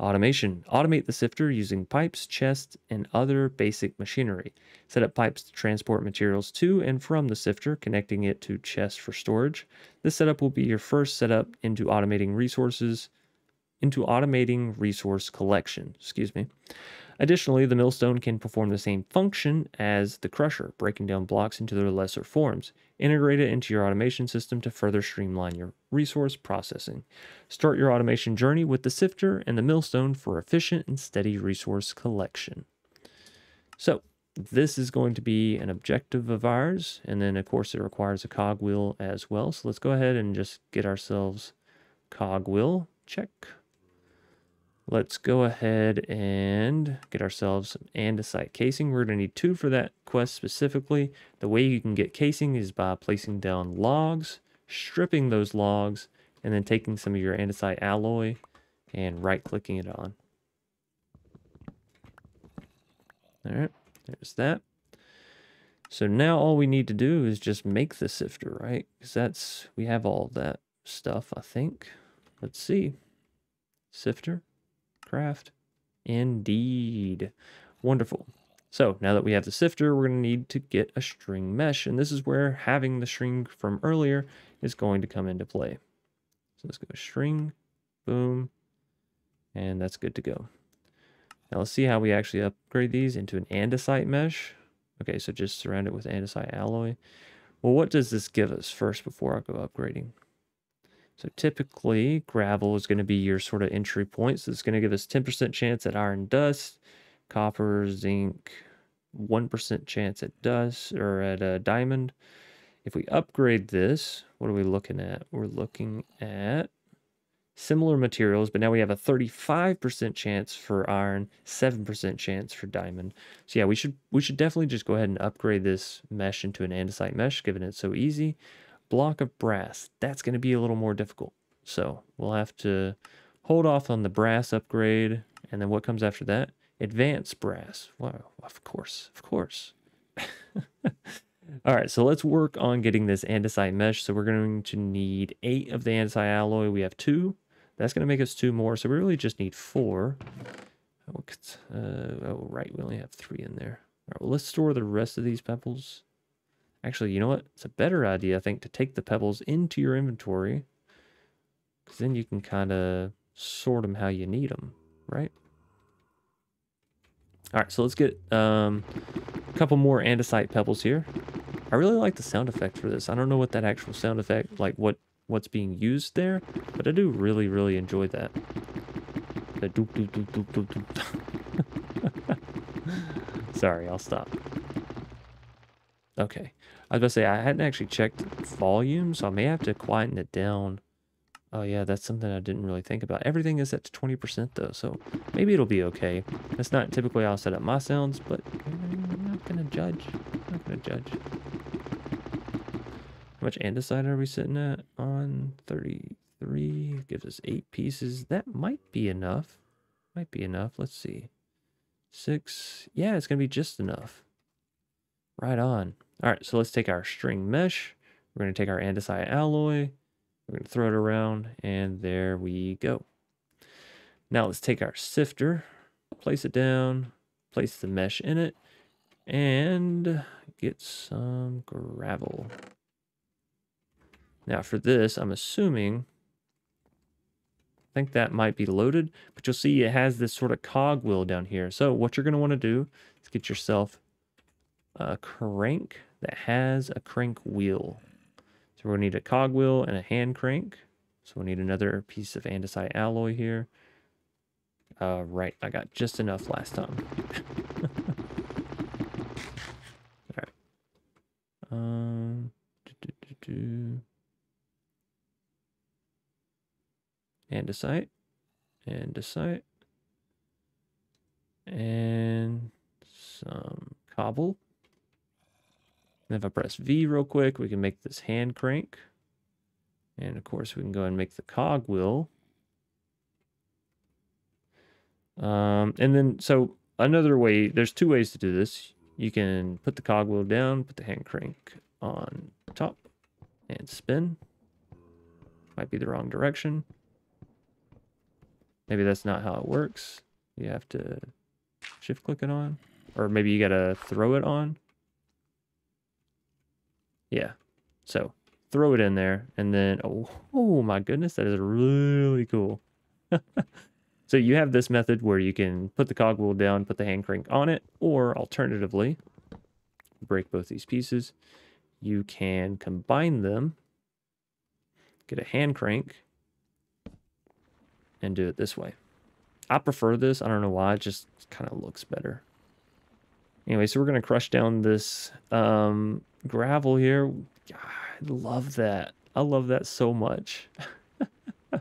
Automation. Automate the sifter using pipes, chests, and other basic machinery. Set up pipes to transport materials to and from the sifter, connecting it to chests for storage. This setup will be your first setup into automating resources, into automating resource collection, excuse me. Additionally, the millstone can perform the same function as the crusher, breaking down blocks into their lesser forms. Integrate it into your automation system to further streamline your resource processing. Start your automation journey with the sifter and the millstone for efficient and steady resource collection. So, this is going to be an objective of ours, and then of course it requires a cogwheel as well. So let's go ahead and just get ourselves cogwheel, check. Let's go ahead and get ourselves some andesite casing. We're going to need two for that quest specifically. The way you can get casing is by placing down logs, stripping those logs, and then taking some of your andesite alloy and right-clicking it on. All right, there's that. So now all we need to do is just make the sifter, right? Because that's, we have all that stuff, I think. Let's see. Sifter craft. Indeed. Wonderful. So now that we have the sifter, we're going to need to get a string mesh. And this is where having the string from earlier is going to come into play. So let's go string, boom, and that's good to go. Now let's see how we actually upgrade these into an andesite mesh. Okay, so just surround it with andesite alloy. Well, what does this give us first before I go upgrading? So typically gravel is going to be your sort of entry point. So it's going to give us 10% chance at iron dust, copper, zinc, 1% chance at dust or at a diamond. If we upgrade this, what are we looking at? We're looking at similar materials, but now we have a 35% chance for iron, 7% chance for diamond. So yeah, we should we should definitely just go ahead and upgrade this mesh into an andesite mesh, given it's so easy block of brass. That's going to be a little more difficult. So we'll have to hold off on the brass upgrade. And then what comes after that? Advanced brass. Wow, of course, of course. [laughs] All right, so let's work on getting this andesite mesh. So we're going to need eight of the andesite alloy. We have two. That's going to make us two more. So we really just need four. Uh, oh, right, we only have three in there. All right, well, let's store the rest of these pebbles. Actually, you know what? It's a better idea, I think, to take the pebbles into your inventory. Because then you can kind of sort them how you need them, right? All right, so let's get um, a couple more andesite pebbles here. I really like the sound effect for this. I don't know what that actual sound effect, like what what's being used there, but I do really, really enjoy that. The doop, doop, doop, doop, doop, doop. [laughs] Sorry, I'll stop. Okay. I was about to say, I hadn't actually checked volume, so I may have to quieten it down. Oh yeah, that's something I didn't really think about. Everything is set to 20% though, so maybe it'll be okay. That's not typically how I set up my sounds, but I'm not gonna judge. I'm not gonna judge. How much andesite are we sitting at? On 33, gives us eight pieces. That might be enough. Might be enough. Let's see. Six. Yeah, it's gonna be just enough. Right on. All right, so let's take our string mesh. We're going to take our andesite alloy. We're going to throw it around, and there we go. Now let's take our sifter, place it down, place the mesh in it, and get some gravel. Now for this, I'm assuming, I think that might be loaded, but you'll see it has this sort of cog wheel down here. So what you're going to want to do is get yourself a crank that has a crank wheel. So to need a cog wheel and a hand crank. So we need another piece of andesite alloy here. Uh, right, I got just enough last time. [laughs] All right. Um, andesite, andesite, and some cobble. And if I press V real quick, we can make this hand crank. And of course, we can go and make the cog wheel. Um, and then, so another way, there's two ways to do this. You can put the cog wheel down, put the hand crank on top, and spin. Might be the wrong direction. Maybe that's not how it works. You have to shift click it on. Or maybe you gotta throw it on. Yeah. So throw it in there and then, oh, oh my goodness, that is really cool. [laughs] so you have this method where you can put the cogwheel down, put the hand crank on it, or alternatively, break both these pieces. You can combine them, get a hand crank, and do it this way. I prefer this. I don't know why. It just kind of looks better. Anyway, so we're going to crush down this um, gravel here. God, I love that. I love that so much. [laughs] How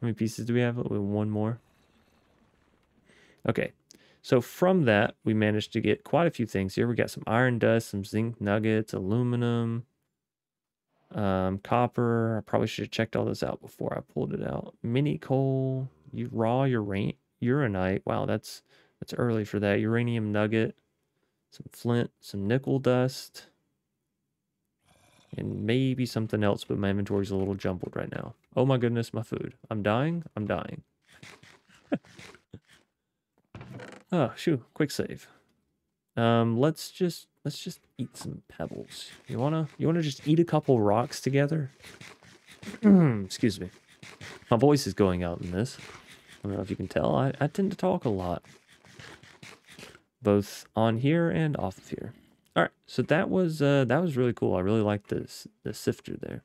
many pieces do we have? One more. Okay, so from that, we managed to get quite a few things here. We got some iron dust, some zinc nuggets, aluminum, um, copper. I probably should have checked all this out before I pulled it out. Mini coal, you raw uranite. Wow, that's that's early for that. Uranium nugget, some flint, some nickel dust, and maybe something else, but my inventory's a little jumbled right now. Oh my goodness, my food. I'm dying. I'm dying. [laughs] oh, shoo, quick save. Um, let's just let's just eat some pebbles. You wanna you wanna just eat a couple rocks together? [clears throat] Excuse me. My voice is going out in this. I don't know if you can tell. I, I tend to talk a lot. Both on here and off of here. Alright, so that was uh that was really cool. I really like this the sifter there.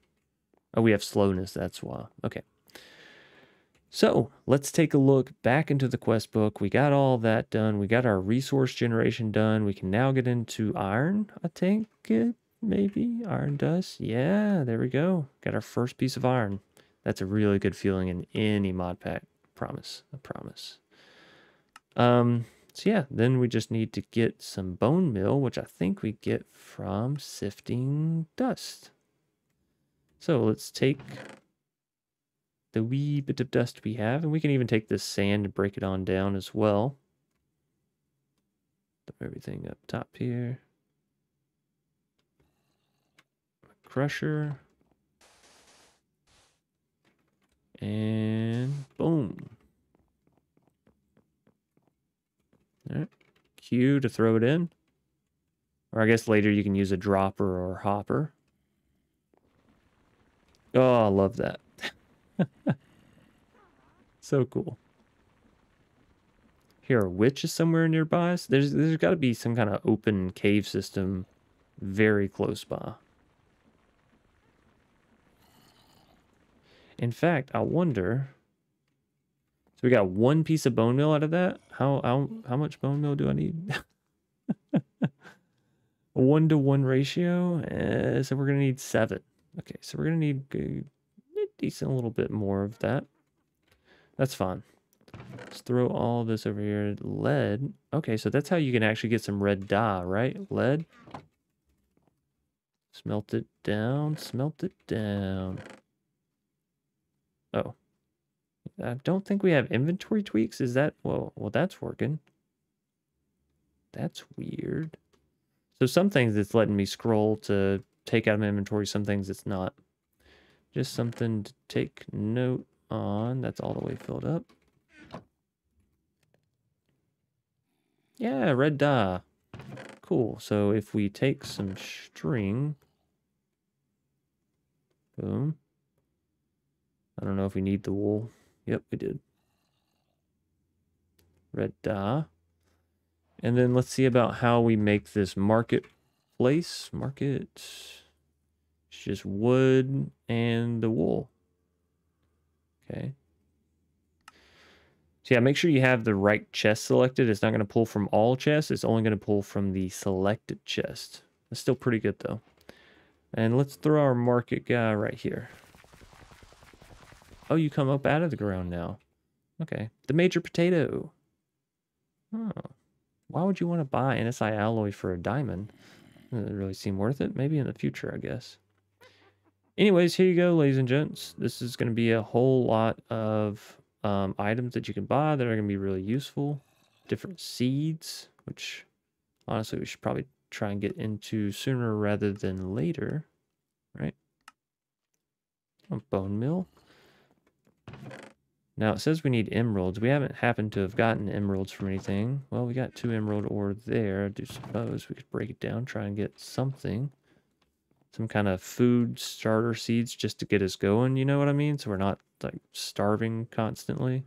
Oh, we have slowness, that's why. Okay. So let's take a look back into the quest book. We got all that done. We got our resource generation done. We can now get into iron, I think it maybe iron dust. Yeah, there we go. Got our first piece of iron. That's a really good feeling in any mod pack. Promise, I promise. Um, so yeah, then we just need to get some bone meal, which I think we get from sifting dust. So let's take the wee bit of dust we have. And we can even take this sand and break it on down as well. Throw everything up top here. Crusher. And boom. All right. Q to throw it in. Or I guess later you can use a dropper or hopper. Oh, I love that. [laughs] so cool. Here, a witch is somewhere nearby. So there's there's got to be some kind of open cave system very close by. In fact, I wonder. So we got one piece of bone meal out of that. How how how much bone meal do I need? one to one ratio. Uh, so we're gonna need seven. Okay, so we're gonna need a decent little bit more of that. That's fine. Let's throw all this over here. Lead. Okay, so that's how you can actually get some red dye, right? Lead. Smelt it down. Smelt it down. Oh. I don't think we have inventory tweaks. Is that... Well, well, that's working. That's weird. So some things it's letting me scroll to take out of my inventory. Some things it's not. Just something to take note on. That's all the way filled up. Yeah, red dye. cool. So if we take some string, boom. I don't know if we need the wool. Yep, we did. Red dye. And then let's see about how we make this marketplace. Market. It's just wood and the wool. Okay. So yeah, make sure you have the right chest selected. It's not going to pull from all chests. It's only going to pull from the selected chest. It's still pretty good though. And let's throw our market guy right here. Oh, you come up out of the ground now. Okay. The major potato. Oh. Why would you want to buy andesite alloy for a diamond? Doesn't really seem worth it. Maybe in the future, I guess. Anyways, here you go, ladies and gents. This is going to be a whole lot of um, items that you can buy that are going to be really useful. Different seeds, which honestly we should probably try and get into sooner rather than later, right? A bone meal. Now it says we need emeralds. We haven't happened to have gotten emeralds from anything. Well, we got two emerald ore there. I do suppose we could break it down, try and get something. Some kind of food starter seeds just to get us going, you know what I mean? So we're not like starving constantly.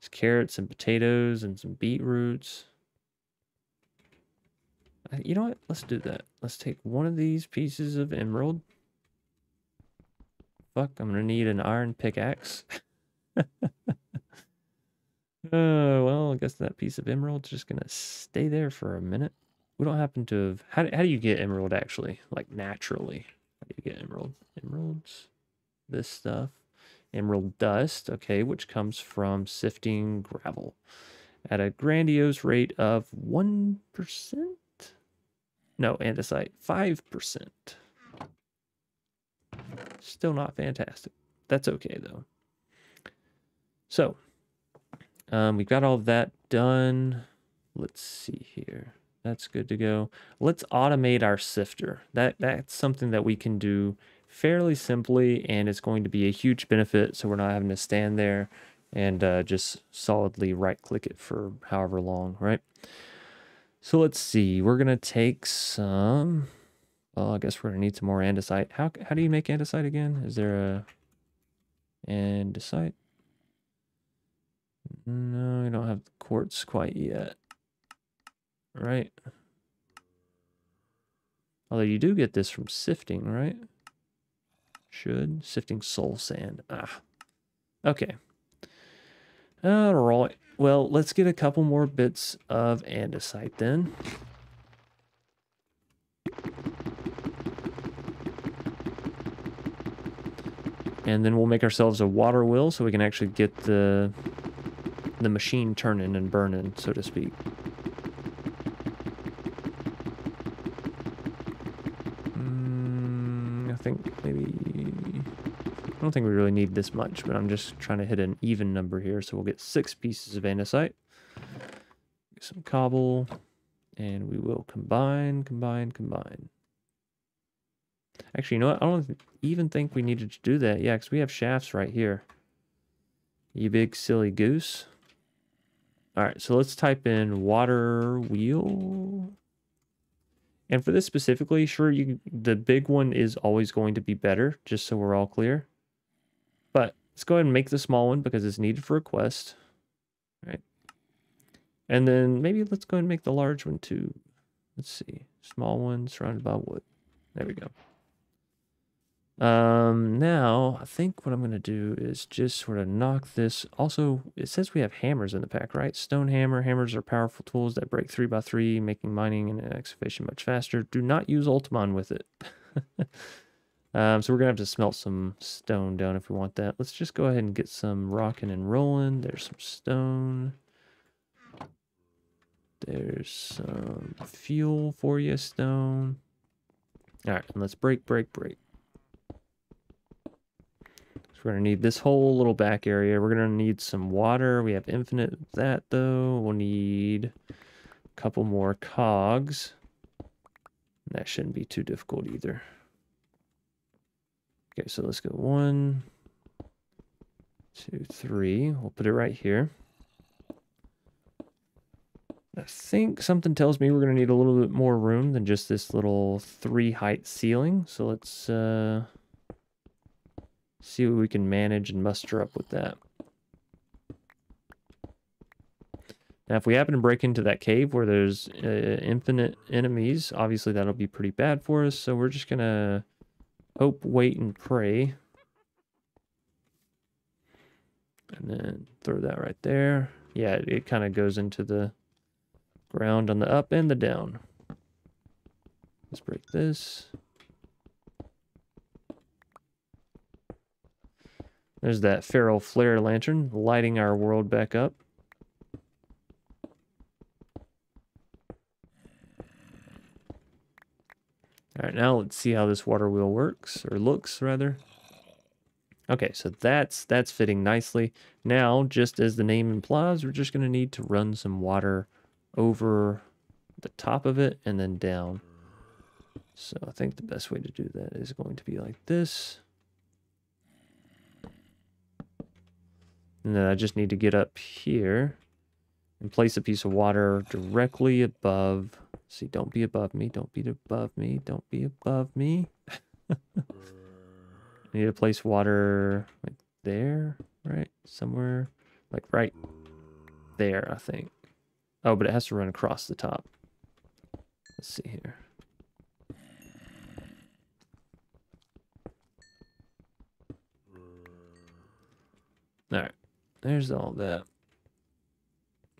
There's carrots and potatoes and some beetroots. Uh, you know what? Let's do that. Let's take one of these pieces of emerald. Fuck, I'm gonna need an iron pickaxe. [laughs] oh, [laughs] well, I guess that piece of emerald's just gonna stay there for a minute. We don't happen to have... How, how do you get emerald, actually? Like, naturally. How do you get emerald? Emeralds? This stuff. Emerald dust, okay, which comes from sifting gravel at a grandiose rate of 1%? No, andesite, 5%. Still not fantastic. That's okay, though. So, um, we've got all that done. Let's see here. That's good to go. Let's automate our sifter. That That's something that we can do fairly simply, and it's going to be a huge benefit, so we're not having to stand there and uh, just solidly right-click it for however long, right? So let's see. We're going to take some... Well, I guess we're going to need some more andesite. How, how do you make andesite again? Is there a andesite? No, we don't have the quartz quite yet. Right? Although you do get this from sifting, right? Should. Sifting soul sand. Ah. Okay. Alright. Well, let's get a couple more bits of andesite then. And then we'll make ourselves a water wheel so we can actually get the the machine turning and burning, so to speak. Mm, I think maybe... I don't think we really need this much, but I'm just trying to hit an even number here, so we'll get six pieces of andesite. Get some cobble, and we will combine, combine, combine. Actually, you know what? I don't even think we needed to do that. Yeah, because we have shafts right here. You big silly goose. All right, so let's type in water wheel. And for this specifically, sure, you the big one is always going to be better, just so we're all clear. But let's go ahead and make the small one because it's needed for a quest. All right. And then maybe let's go ahead and make the large one too. Let's see. Small one surrounded by wood. There we go. Um, now, I think what I'm going to do is just sort of knock this. Also, it says we have hammers in the pack, right? Stone hammer. Hammers are powerful tools that break 3 by 3 making mining and excavation much faster. Do not use Ultimine with it. [laughs] um, so we're going to have to smelt some stone down if we want that. Let's just go ahead and get some rocking and rolling. There's some stone. There's some fuel for you, stone. All right, and let's break, break, break we're going to need this whole little back area. We're going to need some water. We have infinite that, though. We'll need a couple more cogs. That shouldn't be too difficult either. Okay, so let's go one, two, three. We'll put it right here. I think something tells me we're going to need a little bit more room than just this little three height ceiling. So let's uh, see what we can manage and muster up with that. Now, if we happen to break into that cave where there's uh, infinite enemies, obviously that'll be pretty bad for us. So we're just going to hope, wait, and pray. And then throw that right there. Yeah, it, it kind of goes into the ground on the up and the down. Let's break this. There's that feral flare lantern lighting our world back up. All right, now let's see how this water wheel works, or looks rather. Okay, so that's that's fitting nicely. Now, just as the name implies, we're just going to need to run some water over the top of it and then down. So I think the best way to do that is going to be like this. And then I just need to get up here and place a piece of water directly above. See, don't be above me. Don't be above me. Don't be above me. I [laughs] need to place water like there, right? Somewhere like right there, I think. Oh, but it has to run across the top. Let's see here. Alright, there's all that.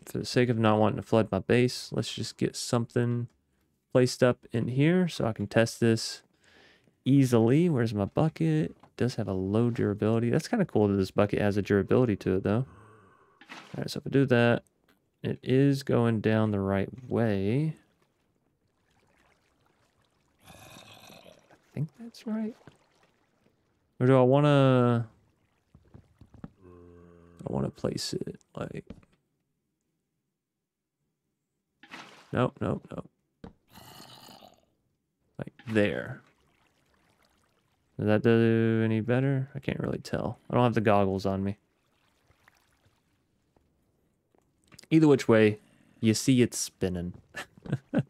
For the sake of not wanting to flood my base, let's just get something placed up in here so I can test this easily. Where's my bucket? It does have a low durability. That's kind of cool that this bucket has a durability to it, though. All right, so if I do that, it is going down the right way. I think that's right. Or do I want to... I want to place it like... Nope, nope, nope. Like there. Does that do any better? I can't really tell. I don't have the goggles on me. Either which way, you see it's spinning. [laughs]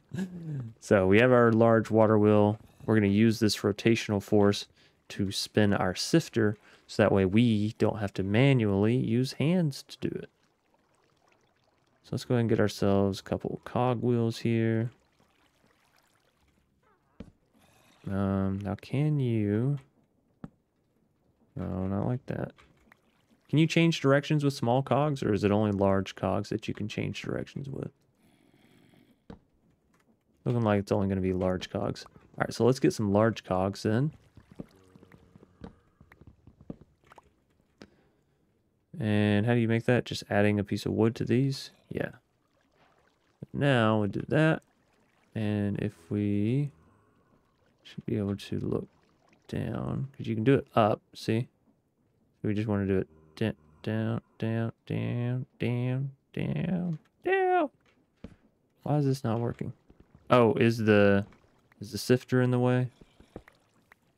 so we have our large water wheel. We're going to use this rotational force to spin our sifter so that way we don't have to manually use hands to do it. So let's go ahead and get ourselves a couple cog wheels here. Um, now can you... No, not like that. Can you change directions with small cogs, or is it only large cogs that you can change directions with? Looking like it's only going to be large cogs. All right, so let's get some large cogs then. And how do you make that? Just adding a piece of wood to these? Yeah. Now we do that. And if we should be able to look down, because you can do it up, see? We just want to do it down, down, down, down, down, down, down. Why is this not working? Oh, is the is the sifter in the way?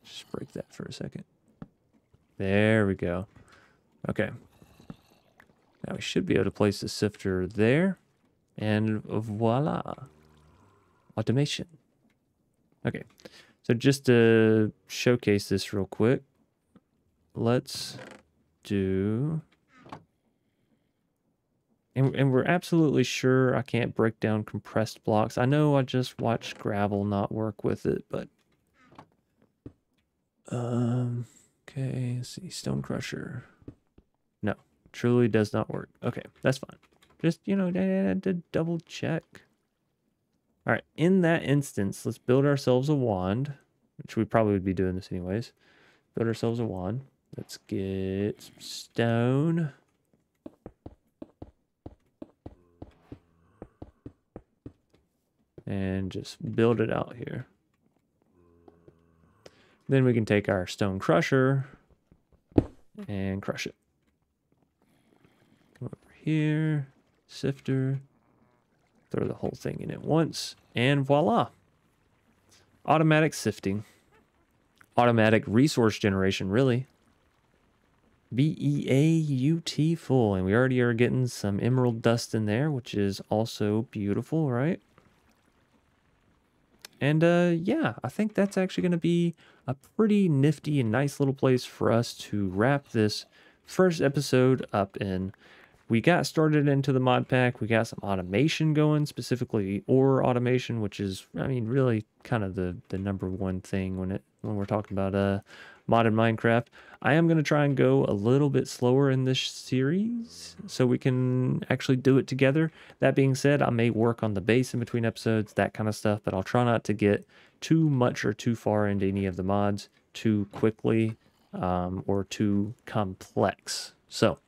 Just break that for a second. There we go. Okay. Now we should be able to place the sifter there. And voila. Automation. Okay. So just to showcase this real quick, let's do... And, and we're absolutely sure I can't break down compressed blocks. I know I just watched gravel not work with it, but... Um, okay, let's see, Stone Crusher. Truly does not work. Okay, that's fine. Just, you know, to double check. All right, in that instance, let's build ourselves a wand, which we probably would be doing this anyways. Build ourselves a wand. Let's get some stone. And just build it out here. Then we can take our stone crusher and crush it. Here, sifter, throw the whole thing in at once, and voila. Automatic sifting. Automatic resource generation, really. B-E-A-U-T-ful. And we already are getting some emerald dust in there, which is also beautiful, right? And uh, yeah, I think that's actually going to be a pretty nifty and nice little place for us to wrap this first episode up in. We got started into the mod pack. We got some automation going, specifically ore automation, which is, I mean, really kind of the the number one thing when it when we're talking about uh modded Minecraft. I am going to try and go a little bit slower in this series so we can actually do it together. That being said, I may work on the base in between episodes, that kind of stuff, but I'll try not to get too much or too far into any of the mods too quickly um, or too complex. So,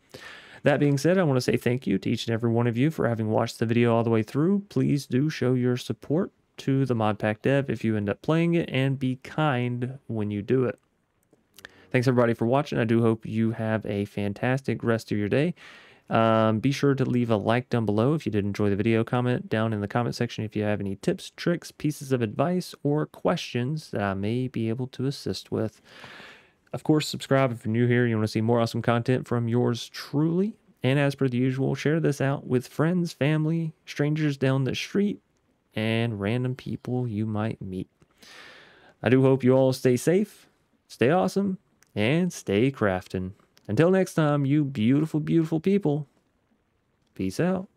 that being said, I want to say thank you to each and every one of you for having watched the video all the way through. Please do show your support to the mod pack dev if you end up playing it and be kind when you do it. Thanks everybody for watching. I do hope you have a fantastic rest of your day. Um, be sure to leave a like down below if you did enjoy the video. Comment down in the comment section if you have any tips, tricks, pieces of advice, or questions that I may be able to assist with. Of course, subscribe if you're new here. You want to see more awesome content from yours truly. And as per the usual, share this out with friends, family, strangers down the street, and random people you might meet. I do hope you all stay safe, stay awesome, and stay crafting. Until next time, you beautiful, beautiful people, peace out.